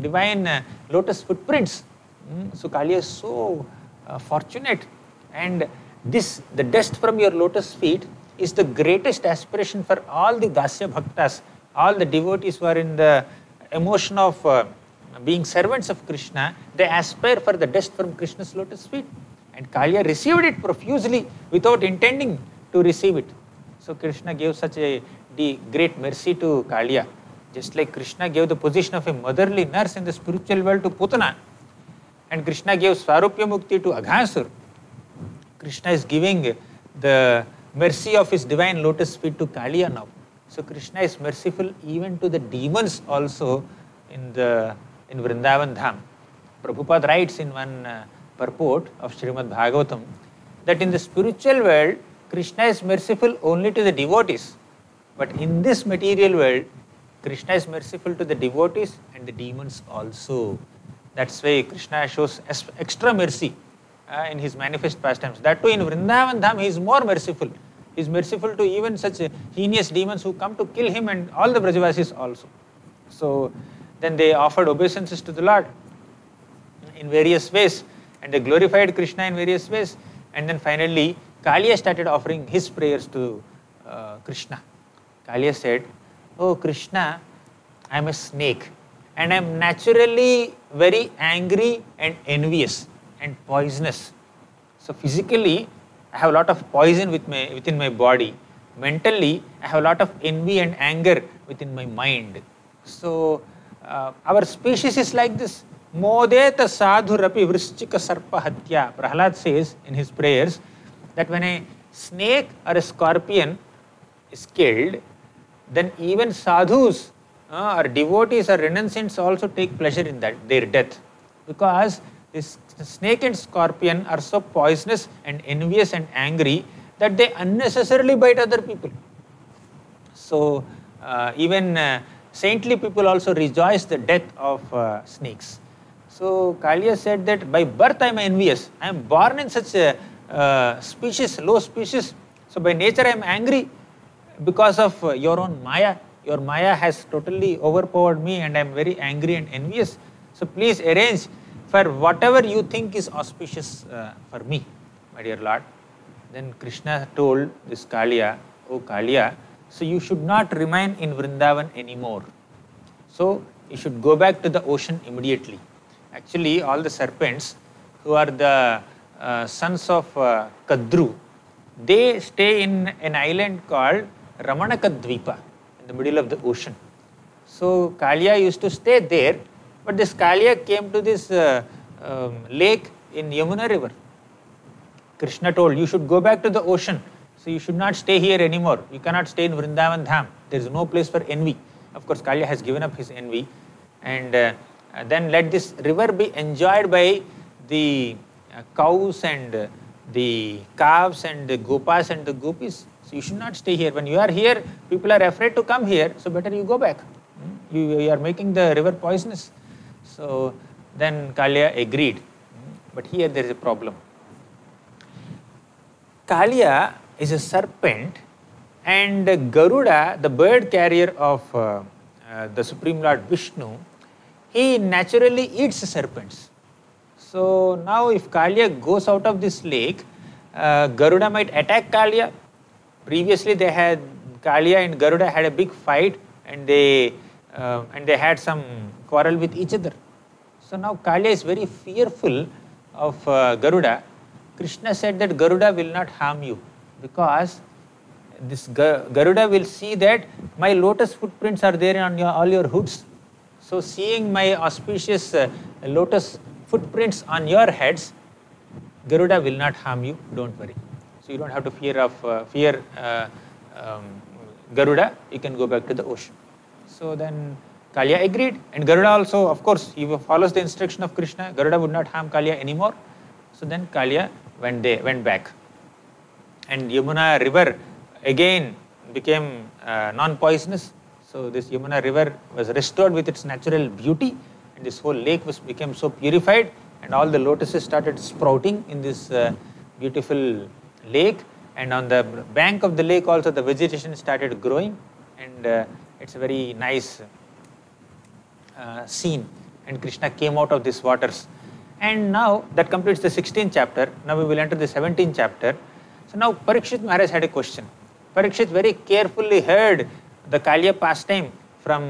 divine uh, lotus footprints. Mm, so Kaliya is so uh, fortunate and this the dust from your lotus feet is the greatest aspiration for all the Dasya Bhaktas, all the devotees who are in the emotion of uh, being servants of Krishna, they aspire for the dust from Krishna's lotus feet. And Kaliya received it profusely without intending to receive it. So Krishna gave such a great mercy to Kaliya. Just like Krishna gave the position of a motherly nurse in the spiritual world to Putana, and Krishna gave Swarupya Mukti to Aghasur. Krishna is giving the mercy of his divine lotus feet to Kaliya now. So Krishna is merciful even to the demons also in the in Vrindavan Dham. Prabhupada writes in one uh, purport of Srimad Bhagavatam that in the spiritual world, Krishna is merciful only to the devotees. But in this material world, Krishna is merciful to the devotees and the demons also. That's why Krishna shows extra mercy uh, in his manifest pastimes. That too in Vrindavan Dham, he is more merciful. He is merciful to even such heinous demons who come to kill him and all the Brajavasis also. So then they offered obeisances to the Lord in various ways and they glorified Krishna in various ways. And then finally, Kaliya started offering his prayers to uh, Krishna. Kaliya said, Oh Krishna, I am a snake and I am naturally very angry and envious and poisonous. So physically, I have a lot of poison with my, within my body. Mentally, I have a lot of envy and anger within my mind. So uh, our species is like this. Modeta sadhurapi vrischika sarpa hatya. Prahlad says in his prayers that when a snake or a scorpion is killed, then even sadhus uh, or devotees or renunciants also take pleasure in that, their death. Because this snake and scorpion are so poisonous and envious and angry that they unnecessarily bite other people. So uh, even uh, saintly people also rejoice the death of uh, snakes. So Kaliya said that by birth I am envious. I am born in such a uh, species, low species. So by nature I am angry because of uh, your own Maya. Your Maya has totally overpowered me and I am very angry and envious. So please arrange for whatever you think is auspicious uh, for me, my dear Lord. Then Krishna told this Kaliya, Oh Kaliya, so you should not remain in Vrindavan anymore. So you should go back to the ocean immediately. Actually, all the serpents who are the uh, sons of uh, Kadru, they stay in an island called Ramanakadvipa in the middle of the ocean. So Kaliya used to stay there, but this Kaliya came to this uh, um, lake in Yamuna river. Krishna told, you should go back to the ocean so you should not stay here anymore. You cannot stay in Vrindavan Dham. There is no place for envy. Of course, Kalya has given up his envy. And uh, then let this river be enjoyed by the uh, cows and uh, the calves and the gopas and the gopis. So you should not stay here. When you are here, people are afraid to come here. So better you go back. You, you are making the river poisonous. So then Kalya agreed. But here there is a problem. Kalya is a serpent and Garuda, the bird carrier of uh, uh, the Supreme Lord Vishnu, he naturally eats serpents. So now if Kalya goes out of this lake, uh, Garuda might attack Kalya. Previously they had, Kalya and Garuda had a big fight and they, uh, and they had some quarrel with each other. So now Kalya is very fearful of uh, Garuda. Krishna said that Garuda will not harm you because this Garuda will see that my lotus footprints are there on your, all your hoods. So seeing my auspicious uh, lotus footprints on your heads, Garuda will not harm you, don't worry. So you don't have to fear of uh, fear uh, um, Garuda, you can go back to the ocean. So then Kalya agreed and Garuda also, of course, he follows the instruction of Krishna. Garuda would not harm Kalya anymore. So then Kalya went, there, went back. And Yamuna river again became uh, non-poisonous. So this Yamuna river was restored with its natural beauty and this whole lake was became so purified and all the lotuses started sprouting in this uh, beautiful lake and on the bank of the lake also the vegetation started growing and uh, it's a very nice uh, scene and Krishna came out of these waters. And now that completes the 16th chapter. Now we will enter the 17th chapter. Now Parikshit Maharaj had a question. Parikshit very carefully heard the Kalya pastime from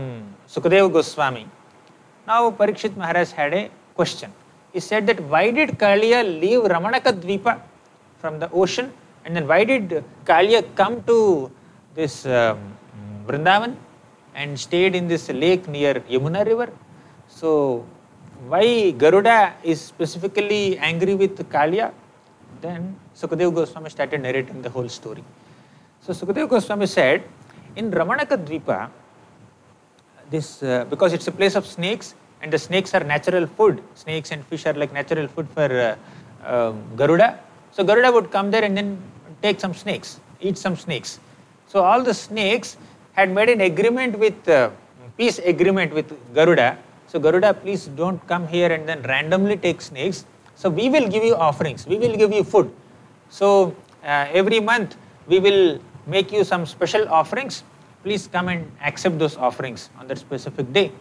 Sukadeva Goswami. Now Parikshit Maharaj had a question. He said that why did Kalya leave Ramanaka Dvipa from the ocean and then why did Kalya come to this um, Vrindavan and stayed in this lake near Yamuna river. So why Garuda is specifically angry with Kalya? Then Sukadeva Goswami started narrating the whole story. So Sukadeva Goswami said, in Ramanaka Dvipa, this uh, because it's a place of snakes and the snakes are natural food. Snakes and fish are like natural food for uh, uh, Garuda. So Garuda would come there and then take some snakes, eat some snakes. So all the snakes had made an agreement with, uh, peace agreement with Garuda. So Garuda, please don't come here and then randomly take snakes. So we will give you offerings, we will give you food. So uh, every month we will make you some special offerings. Please come and accept those offerings on that specific day.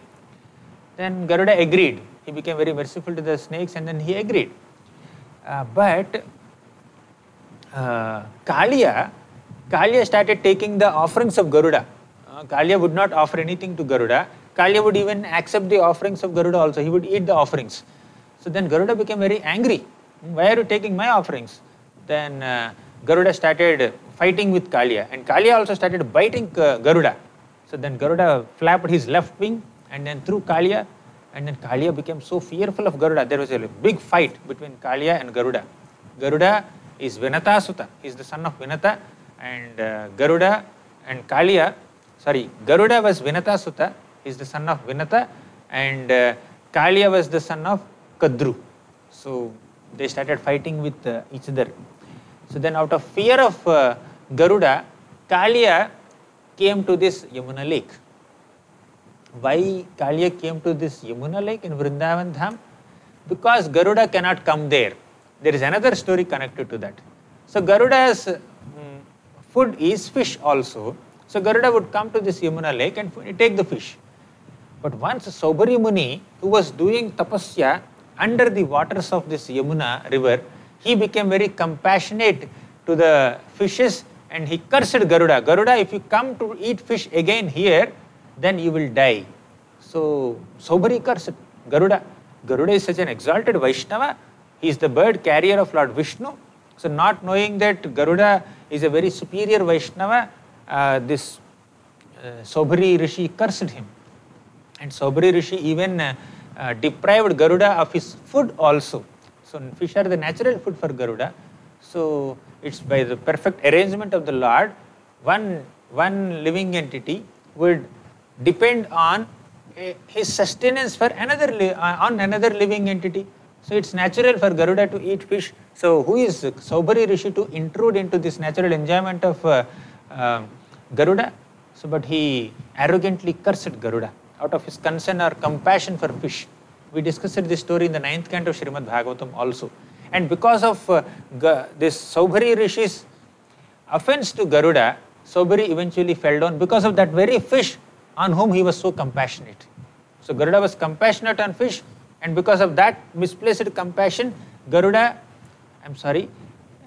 Then Garuda agreed. He became very merciful to the snakes and then he agreed. Uh, but uh, Kaliya, Kaliya started taking the offerings of Garuda uh, Kalya would not offer anything to Garuda. Kalya would even accept the offerings of Garuda also. He would eat the offerings. So then Garuda became very angry. Why are you taking my offerings? Then uh, Garuda started fighting with Kalya and Kalya also started biting uh, Garuda. So then Garuda flapped his left wing and then threw Kalya and then Kalya became so fearful of Garuda. There was a big fight between Kalya and Garuda. Garuda is Vinata Suta. He is the son of Vinata and uh, Garuda and Kalya sorry, Garuda was Vinata Suta, he is the son of Vinata, and uh, Kalya was the son of Kadru. So they started fighting with uh, each other. So then, out of fear of uh, Garuda, Kalya came to this Yamuna lake. Why Kalya came to this Yamuna lake in Vrindavan Dham? Because Garuda cannot come there. There is another story connected to that. So Garuda's um, food is fish also. So Garuda would come to this Yamuna lake and take the fish. But once Saubhari Muni, who was doing tapasya under the waters of this Yamuna river, he became very compassionate to the fishes and he cursed Garuda. Garuda, if you come to eat fish again here, then you will die. So Saubhari cursed Garuda. Garuda is such an exalted Vaishnava. He is the bird carrier of Lord Vishnu. So not knowing that Garuda is a very superior Vaishnava, uh, this uh, Saubhari Rishi cursed him. And Saubhari Rishi even uh, uh, deprived Garuda of his food also. So fish are the natural food for Garuda. So it's by the perfect arrangement of the Lord, one, one living entity would depend on his sustenance for another on another living entity. So it's natural for Garuda to eat fish. So who is Saubhari Rishi to intrude into this natural enjoyment of uh, uh, Garuda. So, but he arrogantly cursed Garuda out of his concern or compassion for fish. We discussed this story in the ninth canto of Srimad Bhagavatam also. And because of uh, this Saubhari Rishi's offense to Garuda, Saubhari eventually fell down because of that very fish on whom he was so compassionate. So Garuda was compassionate on fish and because of that misplaced compassion, Garuda, I'm sorry,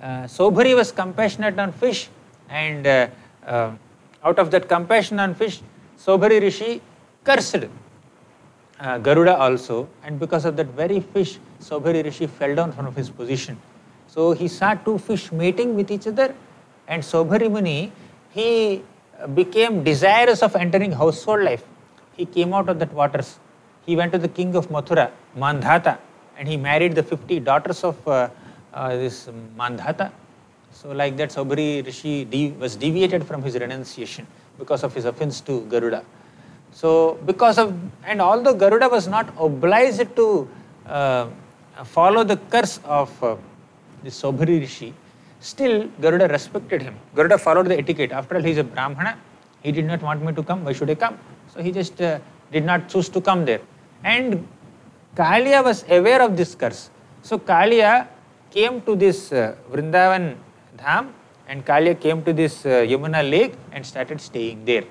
uh, Saubhari was compassionate on fish and uh, uh, out of that compassion on fish, Saubhari Rishi cursed uh, Garuda also and because of that very fish, Saubhari Rishi fell down from his position. So he saw two fish mating with each other and Saubhari Muni, he became desirous of entering household life. He came out of that waters. He went to the king of Mathura, Mandhata, and he married the 50 daughters of uh, uh, this Mandhata. So like that Saubhari Rishi was deviated from his renunciation because of his offense to Garuda. So because of, and although Garuda was not obliged to uh, follow the curse of uh, the Saubhari Rishi, still Garuda respected him. Garuda followed the etiquette. After all, he is a Brahmana. He did not want me to come. Why should I come? So he just uh, did not choose to come there. And Kaliya was aware of this curse. So Kaliya came to this uh, Vrindavan Dham and Kaliya came to this uh, Yamuna lake and started staying there.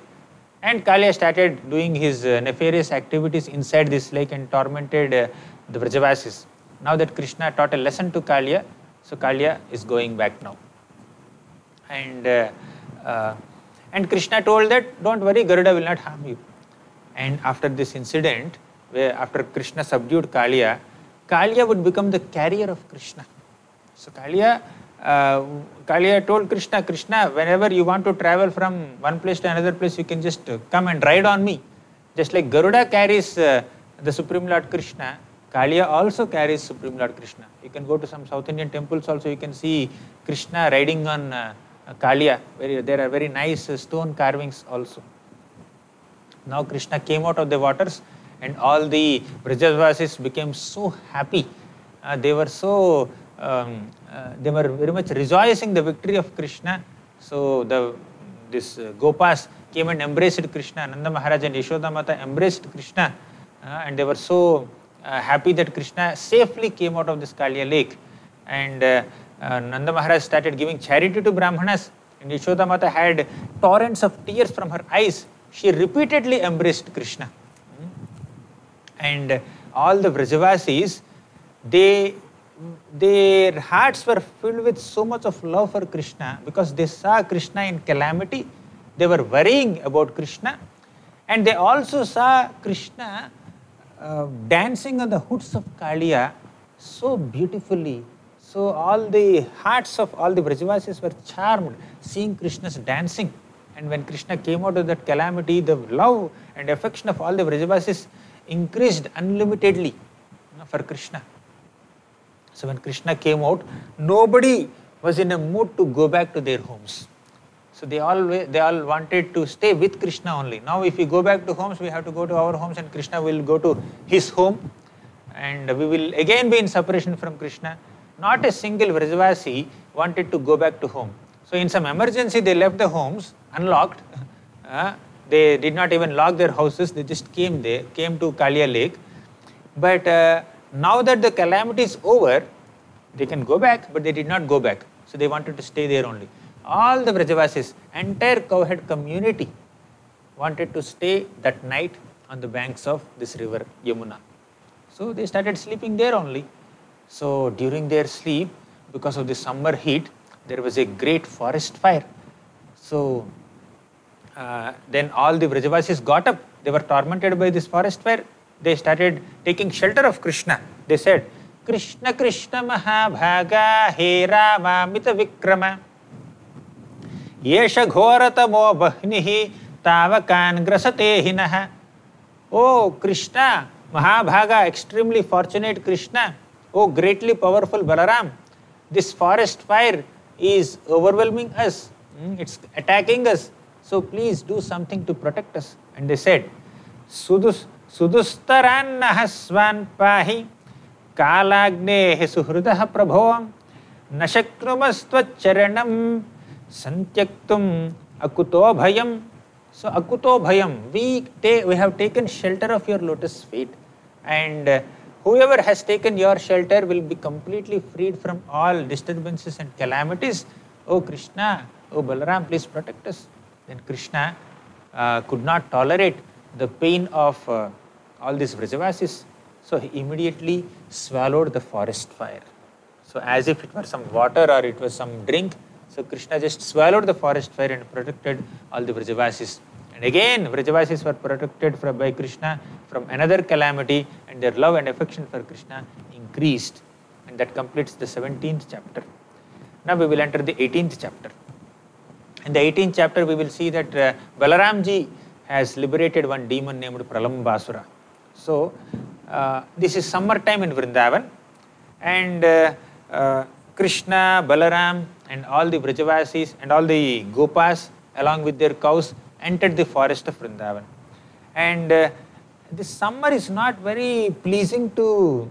And Kaliya started doing his uh, nefarious activities inside this lake and tormented uh, the Vrajavasis. Now that Krishna taught a lesson to Kaliya, so Kaliya is going back now. And, uh, uh, and Krishna told that, don't worry, Garuda will not harm you. And after this incident, where after Krishna subdued Kaliya, Kaliya would become the carrier of Krishna. So Kaliya, uh, Kaliya told Krishna, Krishna, whenever you want to travel from one place to another place, you can just come and ride on me. Just like Garuda carries uh, the Supreme Lord Krishna, Kaliya also carries Supreme Lord Krishna. You can go to some South Indian temples also, you can see Krishna riding on uh. Very, there are very nice uh, stone carvings also. Now Krishna came out of the waters and all the Brajavasis became so happy. Uh, they were so, um, they were very much rejoicing the victory of Krishna. So the this uh, Gopas came and embraced Krishna. Nanda Maharaj and Yashoda Mata embraced Krishna uh, and they were so uh, happy that Krishna safely came out of this Kaliya lake. And uh, Nanda Maharaj started giving charity to Brahmanas and Yashoda Mata had torrents of tears from her eyes. She repeatedly embraced Krishna and all the Vrajavasis, they, their hearts were filled with so much of love for Krishna because they saw Krishna in calamity. They were worrying about Krishna and they also saw Krishna uh, dancing on the hoods of Kaliya so beautifully. So all the hearts of all the Vrajavasis were charmed seeing Krishna's dancing. And when Krishna came out of that calamity, the love and affection of all the Vrajavasis increased unlimitedly for Krishna. So when Krishna came out, nobody was in a mood to go back to their homes. So they all they all wanted to stay with Krishna only. Now if we go back to homes, we have to go to our homes and Krishna will go to his home and we will again be in separation from Krishna. Not a single Vrajavasi wanted to go back to home. So in some emergency, they left the homes unlocked. [laughs] Uh, they did not even lock their houses, they just came there, came to Kaliya Lake. But uh, now that the calamity is over, they can go back, but they did not go back. So they wanted to stay there only. All the Vrajavasis, entire cowhead community wanted to stay that night on the banks of this river Yamuna. So they started sleeping there only. So during their sleep, because of the summer heat, there was a great forest fire. So uh, then all the Vrajavasis got up. They were tormented by this forest fire. They started taking shelter of Krishna. They said, Krishna Krishna Mahabhaga He Rama Mita Vikrama Yesha Ghoratamo Bahnihi Tavakan Grasate Hinaha Oh Krishna, Mahabhaga, extremely fortunate Krishna, oh greatly powerful Balaram, this forest fire is overwhelming us, hmm, it's attacking us. So please do something to protect us. And they said, Sudus, सुदुस्तरान्नहस्वान् पाहि, कालाग्नेः सुहृदः प्रभो न शक्नुमस्त्वच्चरणं, सन्त्यक्तुम् अकुतो भयं सो अकुतो भयं we टे we have taken shelter of your lotus feet and whoever has taken your shelter will be completely freed from all disturbances and calamities O Krishna O Balaram please protect us then Krishna could not tolerate the pain of uh, all these Vrajavasis. So he immediately swallowed the forest fire. So as if it were some water or it was some drink, so Krishna just swallowed the forest fire and protected all the Vrajavasis. And again, Vrajavasis were protected from, by Krishna from another calamity and their love and affection for Krishna increased. And that completes the 17th chapter. Now we will enter the 18th chapter. In the 18th chapter, we will see that uh, Balaramji has liberated one demon named Pralambasura. So, uh, this is summertime in Vrindavan, and uh, uh, Krishna, Balaram, and all the Vrajavasis and all the Gopas, along with their cows, entered the forest of Vrindavan. And uh, this summer is not very pleasing to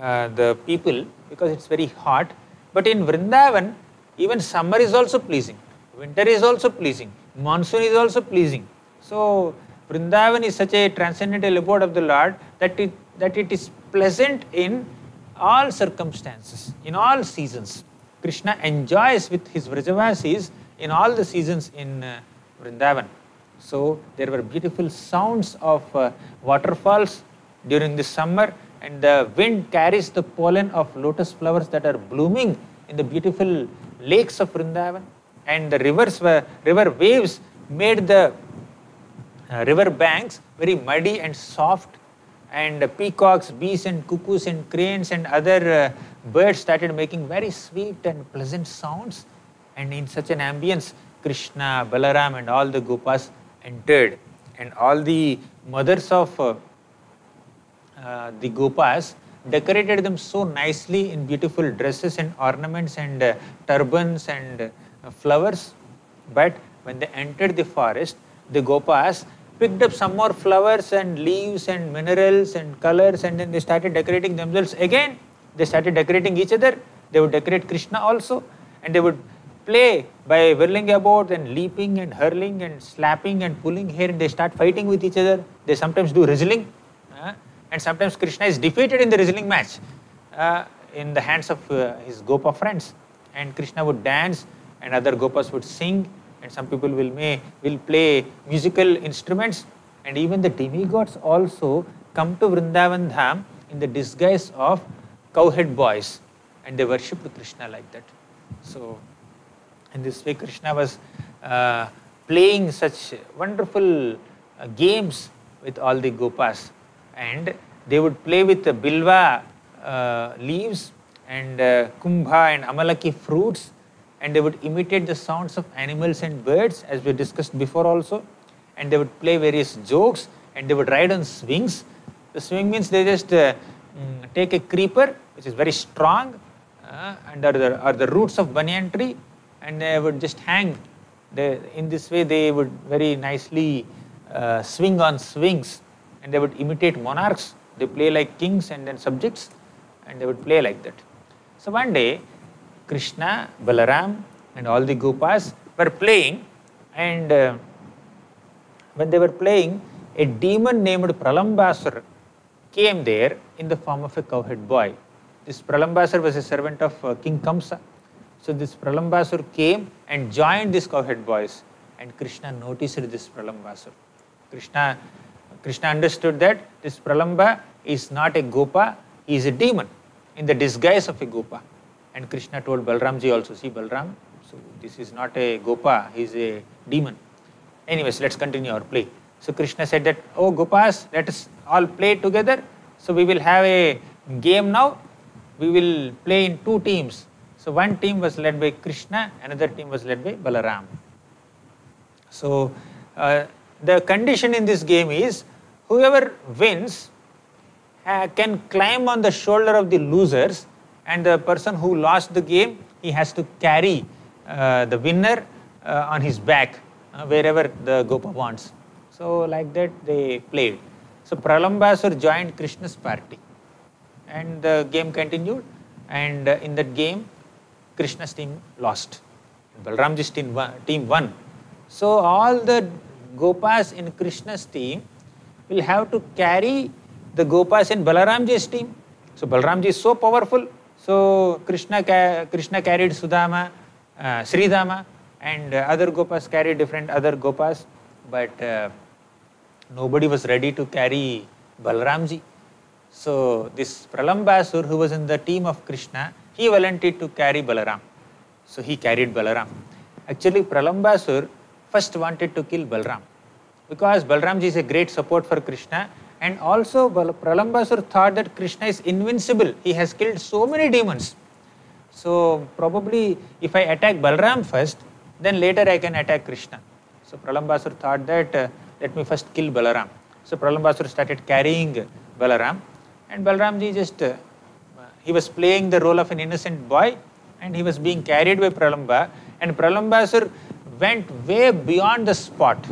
uh, the people because it's very hot. But in Vrindavan, even summer is also pleasing, winter is also pleasing, monsoon is also pleasing. So Vrindavan is such a transcendental abode of the Lord that it, that it is pleasant in all circumstances, in all seasons. Krishna enjoys with his Vrajavasis in all the seasons in uh, Vrindavan. So there were beautiful sounds of uh, waterfalls during the summer and the wind carries the pollen of lotus flowers that are blooming in the beautiful lakes of Vrindavan and the rivers were, river waves made the river banks very muddy and soft and peacocks, bees and cuckoos and cranes and other uh, birds started making very sweet and pleasant sounds. And in such an ambience Krishna, Balaram and all the Gopas entered. And all the mothers of uh, uh, the Gopas decorated them so nicely in beautiful dresses and ornaments and uh, turbans and uh, flowers. But when they entered the forest the Gopas picked up some more flowers and leaves and minerals and colors and then they started decorating themselves again. They started decorating each other. They would decorate Krishna also and they would play by whirling about and leaping and hurling and slapping and pulling hair and they start fighting with each other. They sometimes do wrestling uh, and sometimes Krishna is defeated in the wrestling match uh, in the hands of uh, his Gopa friends and Krishna would dance and other Gopas would sing and some people will may will play musical instruments. And even the demigods also come to Vrindavan Dham in the disguise of cowhead boys. And they worshipped Krishna like that. So in this way Krishna was uh, playing such wonderful uh, games with all the gopas. And they would play with the bilva uh, leaves and uh, kumbha and amalaki fruits and they would imitate the sounds of animals and birds as we discussed before also and they would play various jokes and they would ride on swings. The swing means they just uh, mm, take a creeper which is very strong uh, and are the, are the roots of banyan tree and they would just hang. They, in this way they would very nicely uh, swing on swings and they would imitate monarchs. They play like kings and then subjects and they would play like that. So one day Krishna, Balaram and all the Gopas were playing and uh, when they were playing, a demon named Pralambasur came there in the form of a cowhead boy. This Pralambasur was a servant of uh, King Kamsa. So this Pralambasur came and joined these cowhead boys and Krishna noticed this Pralambasur. Krishna, Krishna understood that this Pralamba is not a Gopa, he is a demon in the disguise of a Gopa. And Krishna told Balramji also, see Balram, so this is not a Gopa, he is a demon. Anyways, let's continue our play. So Krishna said that, oh Gopas, let us all play together. So we will have a game now. We will play in two teams. So one team was led by Krishna, another team was led by Balaram. So uh, the condition in this game is whoever wins uh, can climb on the shoulder of the losers and the person who lost the game, he has to carry uh, the winner uh, on his back uh, wherever the Gopa wants. So like that they played. So Pralambasur joined Krishna's party and the game continued and uh, in that game Krishna's team lost. Balramji's team won, team won. So all the Gopas in Krishna's team will have to carry the Gopas in Balaramji's team. So Balramji is so powerful so Krishna, Krishna carried Sudama, uh, Sridama and other Gopas carried different other Gopas but uh, nobody was ready to carry Balramji. So this Pralambasur who was in the team of Krishna, he volunteered to carry Balaram. So he carried Balaram. Actually Pralambasur first wanted to kill Balram because Balramji is a great support for Krishna and also Pralambasur thought that Krishna is invincible. He has killed so many demons. So probably if I attack Balram first, then later I can attack Krishna. So Pralambasur thought that uh, let me first kill Balaram. So Pralambasur started carrying Balaram and Balramji just, uh, he was playing the role of an innocent boy and he was being carried by Pralamba and Pralambasur went way beyond the spot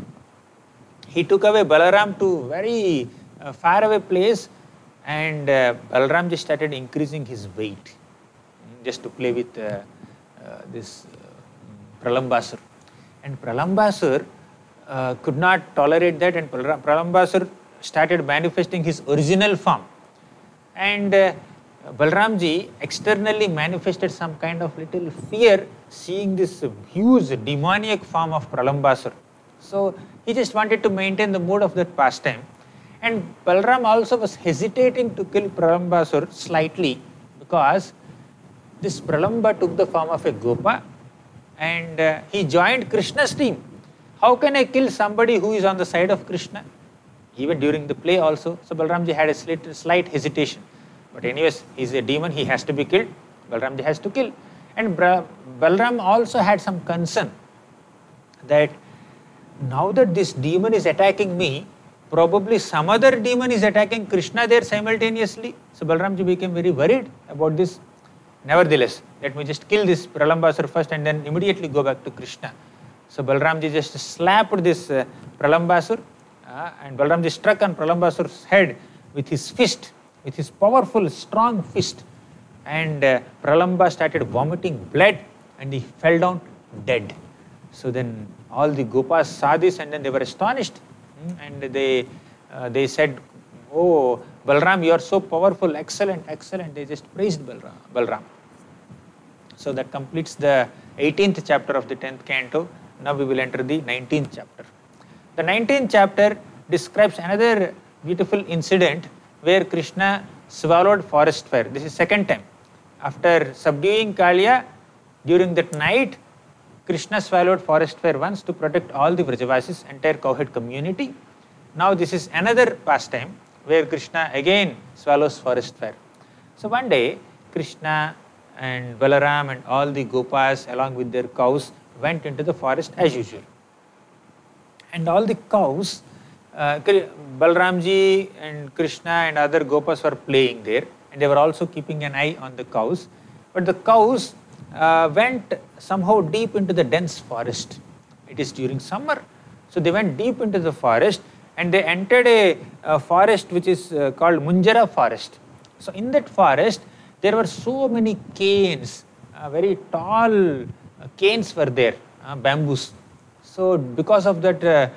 he took away Balaram to very uh, far away place and uh, Balaram just started increasing his weight just to play with uh, uh, this uh, Pralambasur. And Pralambasur uh, could not tolerate that and Pralambasur started manifesting his original form. And uh, Balramji externally manifested some kind of little fear seeing this huge demoniac form of Pralambasur. So he just wanted to maintain the mood of that pastime. And Balram also was hesitating to kill Pralambasur slightly because this Pralamba took the form of a Gopa and uh, he joined Krishna's team. How can I kill somebody who is on the side of Krishna? Even during the play also, so Balramji had a slight, slight hesitation. But anyways, he's a demon, he has to be killed. Balramji has to kill. And Balram also had some concern that now that this demon is attacking me, probably some other demon is attacking Krishna there simultaneously. So Balramji became very worried about this. Nevertheless, let me just kill this Pralambasur first and then immediately go back to Krishna. So Balramji just slapped this uh, Pralambasur uh, and Balramji struck on Pralambasur's head with his fist with his powerful, strong fist. And uh, Pralamba started vomiting blood and he fell down dead. So then all the Gopas saw this and then they were astonished. And they, uh, they said, Oh, Balram, you are so powerful, excellent, excellent. They just praised Balram. Balram. So that completes the 18th chapter of the 10th canto. Now we will enter the 19th chapter. The 19th chapter describes another beautiful incident where Krishna swallowed forest fire. This is second time. After subduing Kaliya, during that night, Krishna swallowed forest fire once to protect all the Vrajavasis, entire cowhead community. Now this is another pastime where Krishna again swallows forest fire. So one day, Krishna and Balaram and all the Gopas along with their cows went into the forest as usual. And all the cows uh, and Krishna and other Gopas were playing there and they were also keeping an eye on the cows. But the cows uh, went somehow deep into the dense forest. It is during summer. So they went deep into the forest and they entered a, a forest which is uh, called Munjara forest. So in that forest there were so many canes, uh, very tall uh, canes were there, uh, bamboos. So because of that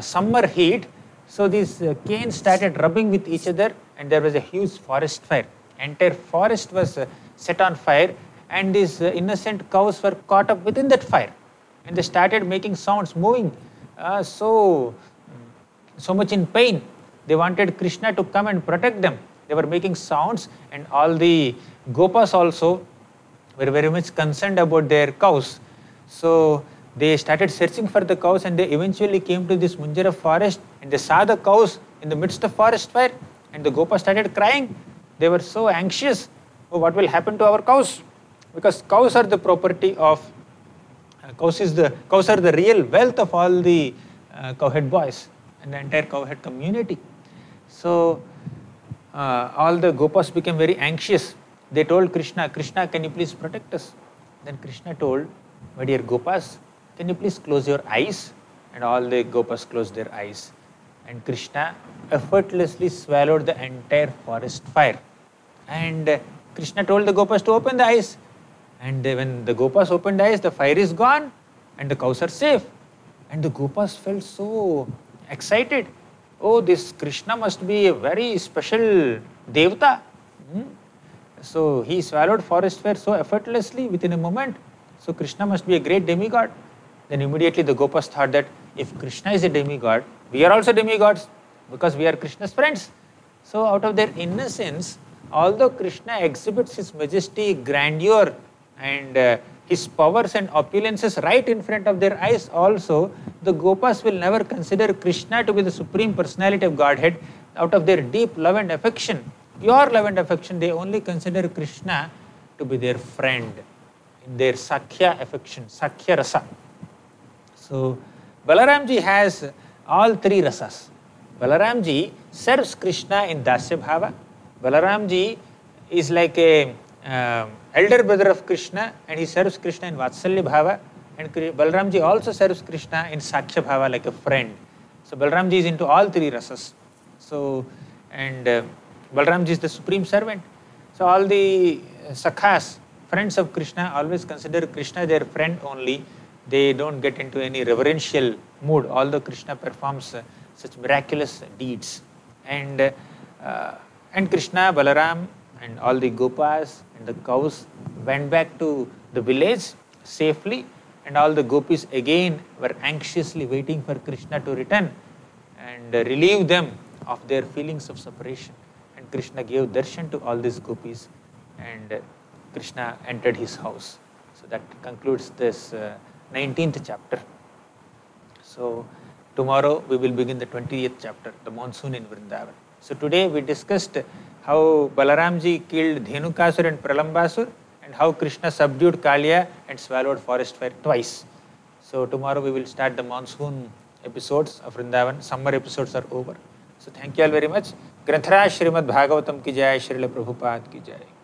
summer heat, so these uh, canes started rubbing with each other and there was a huge forest fire. Entire forest was uh, set on fire and these uh, innocent cows were caught up within that fire and they started making sounds, moving uh, so, so much in pain. They wanted Krishna to come and protect them. They were making sounds and all the gopas also were very much concerned about their cows. So they started searching for the cows and they eventually came to this Munjara forest and they saw the cows in the midst of forest fire and the Gopa started crying. They were so anxious, oh, what will happen to our cows? Because cows are the property of, uh, cows, is the, cows are the real wealth of all the uh, cowhead boys and the entire cowhead community. So uh, all the Gopas became very anxious. They told Krishna, Krishna, can you please protect us? Then Krishna told, my dear Gopas, can you please close your eyes? And all the gopas closed their eyes. And Krishna effortlessly swallowed the entire forest fire. And Krishna told the gopas to open the eyes. And when the gopas opened eyes, the fire is gone and the cows are safe. And the gopas felt so excited. Oh, this Krishna must be a very special devata. Hmm? So he swallowed forest fire so effortlessly within a moment. So Krishna must be a great demigod then immediately the Gopas thought that if Krishna is a demigod, we are also demigods because we are Krishna's friends. So out of their innocence, although Krishna exhibits his majesty, grandeur and uh, his powers and opulences right in front of their eyes also, the Gopas will never consider Krishna to be the supreme personality of Godhead out of their deep love and affection, pure love and affection, they only consider Krishna to be their friend in their Sakhya affection, Sakhya rasa. So Balaramji has all three rasas. Balaramji serves Krishna in Dasya Bhava. Balaramji is like a uh, elder brother of Krishna and he serves Krishna in Vatsalya Bhava. And Balramji also serves Krishna in Sakhya Bhava like a friend. So Balramji is into all three rasas. So, and uh, Balramji is the supreme servant. So all the uh, sakhas, friends of Krishna, always consider Krishna their friend only. They don't get into any reverential mood, although Krishna performs uh, such miraculous deeds. And, uh, and Krishna, Balaram, and all the gopas and the cows went back to the village safely and all the gopis again were anxiously waiting for Krishna to return and relieve them of their feelings of separation. And Krishna gave darshan to all these gopis and Krishna entered his house. So that concludes this uh, 19th chapter. So tomorrow we will begin the 20th chapter, the monsoon in Vrindavan. So today we discussed how Balaramji killed Dhenukasur and Pralambasur and how Krishna subdued Kaliya and swallowed forest fire twice. So tomorrow we will start the monsoon episodes of Vrindavan. Summer episodes are over. So thank you all very much. Granthra Srimad Bhagavatam ki jai, Srila Prabhupada ki jai.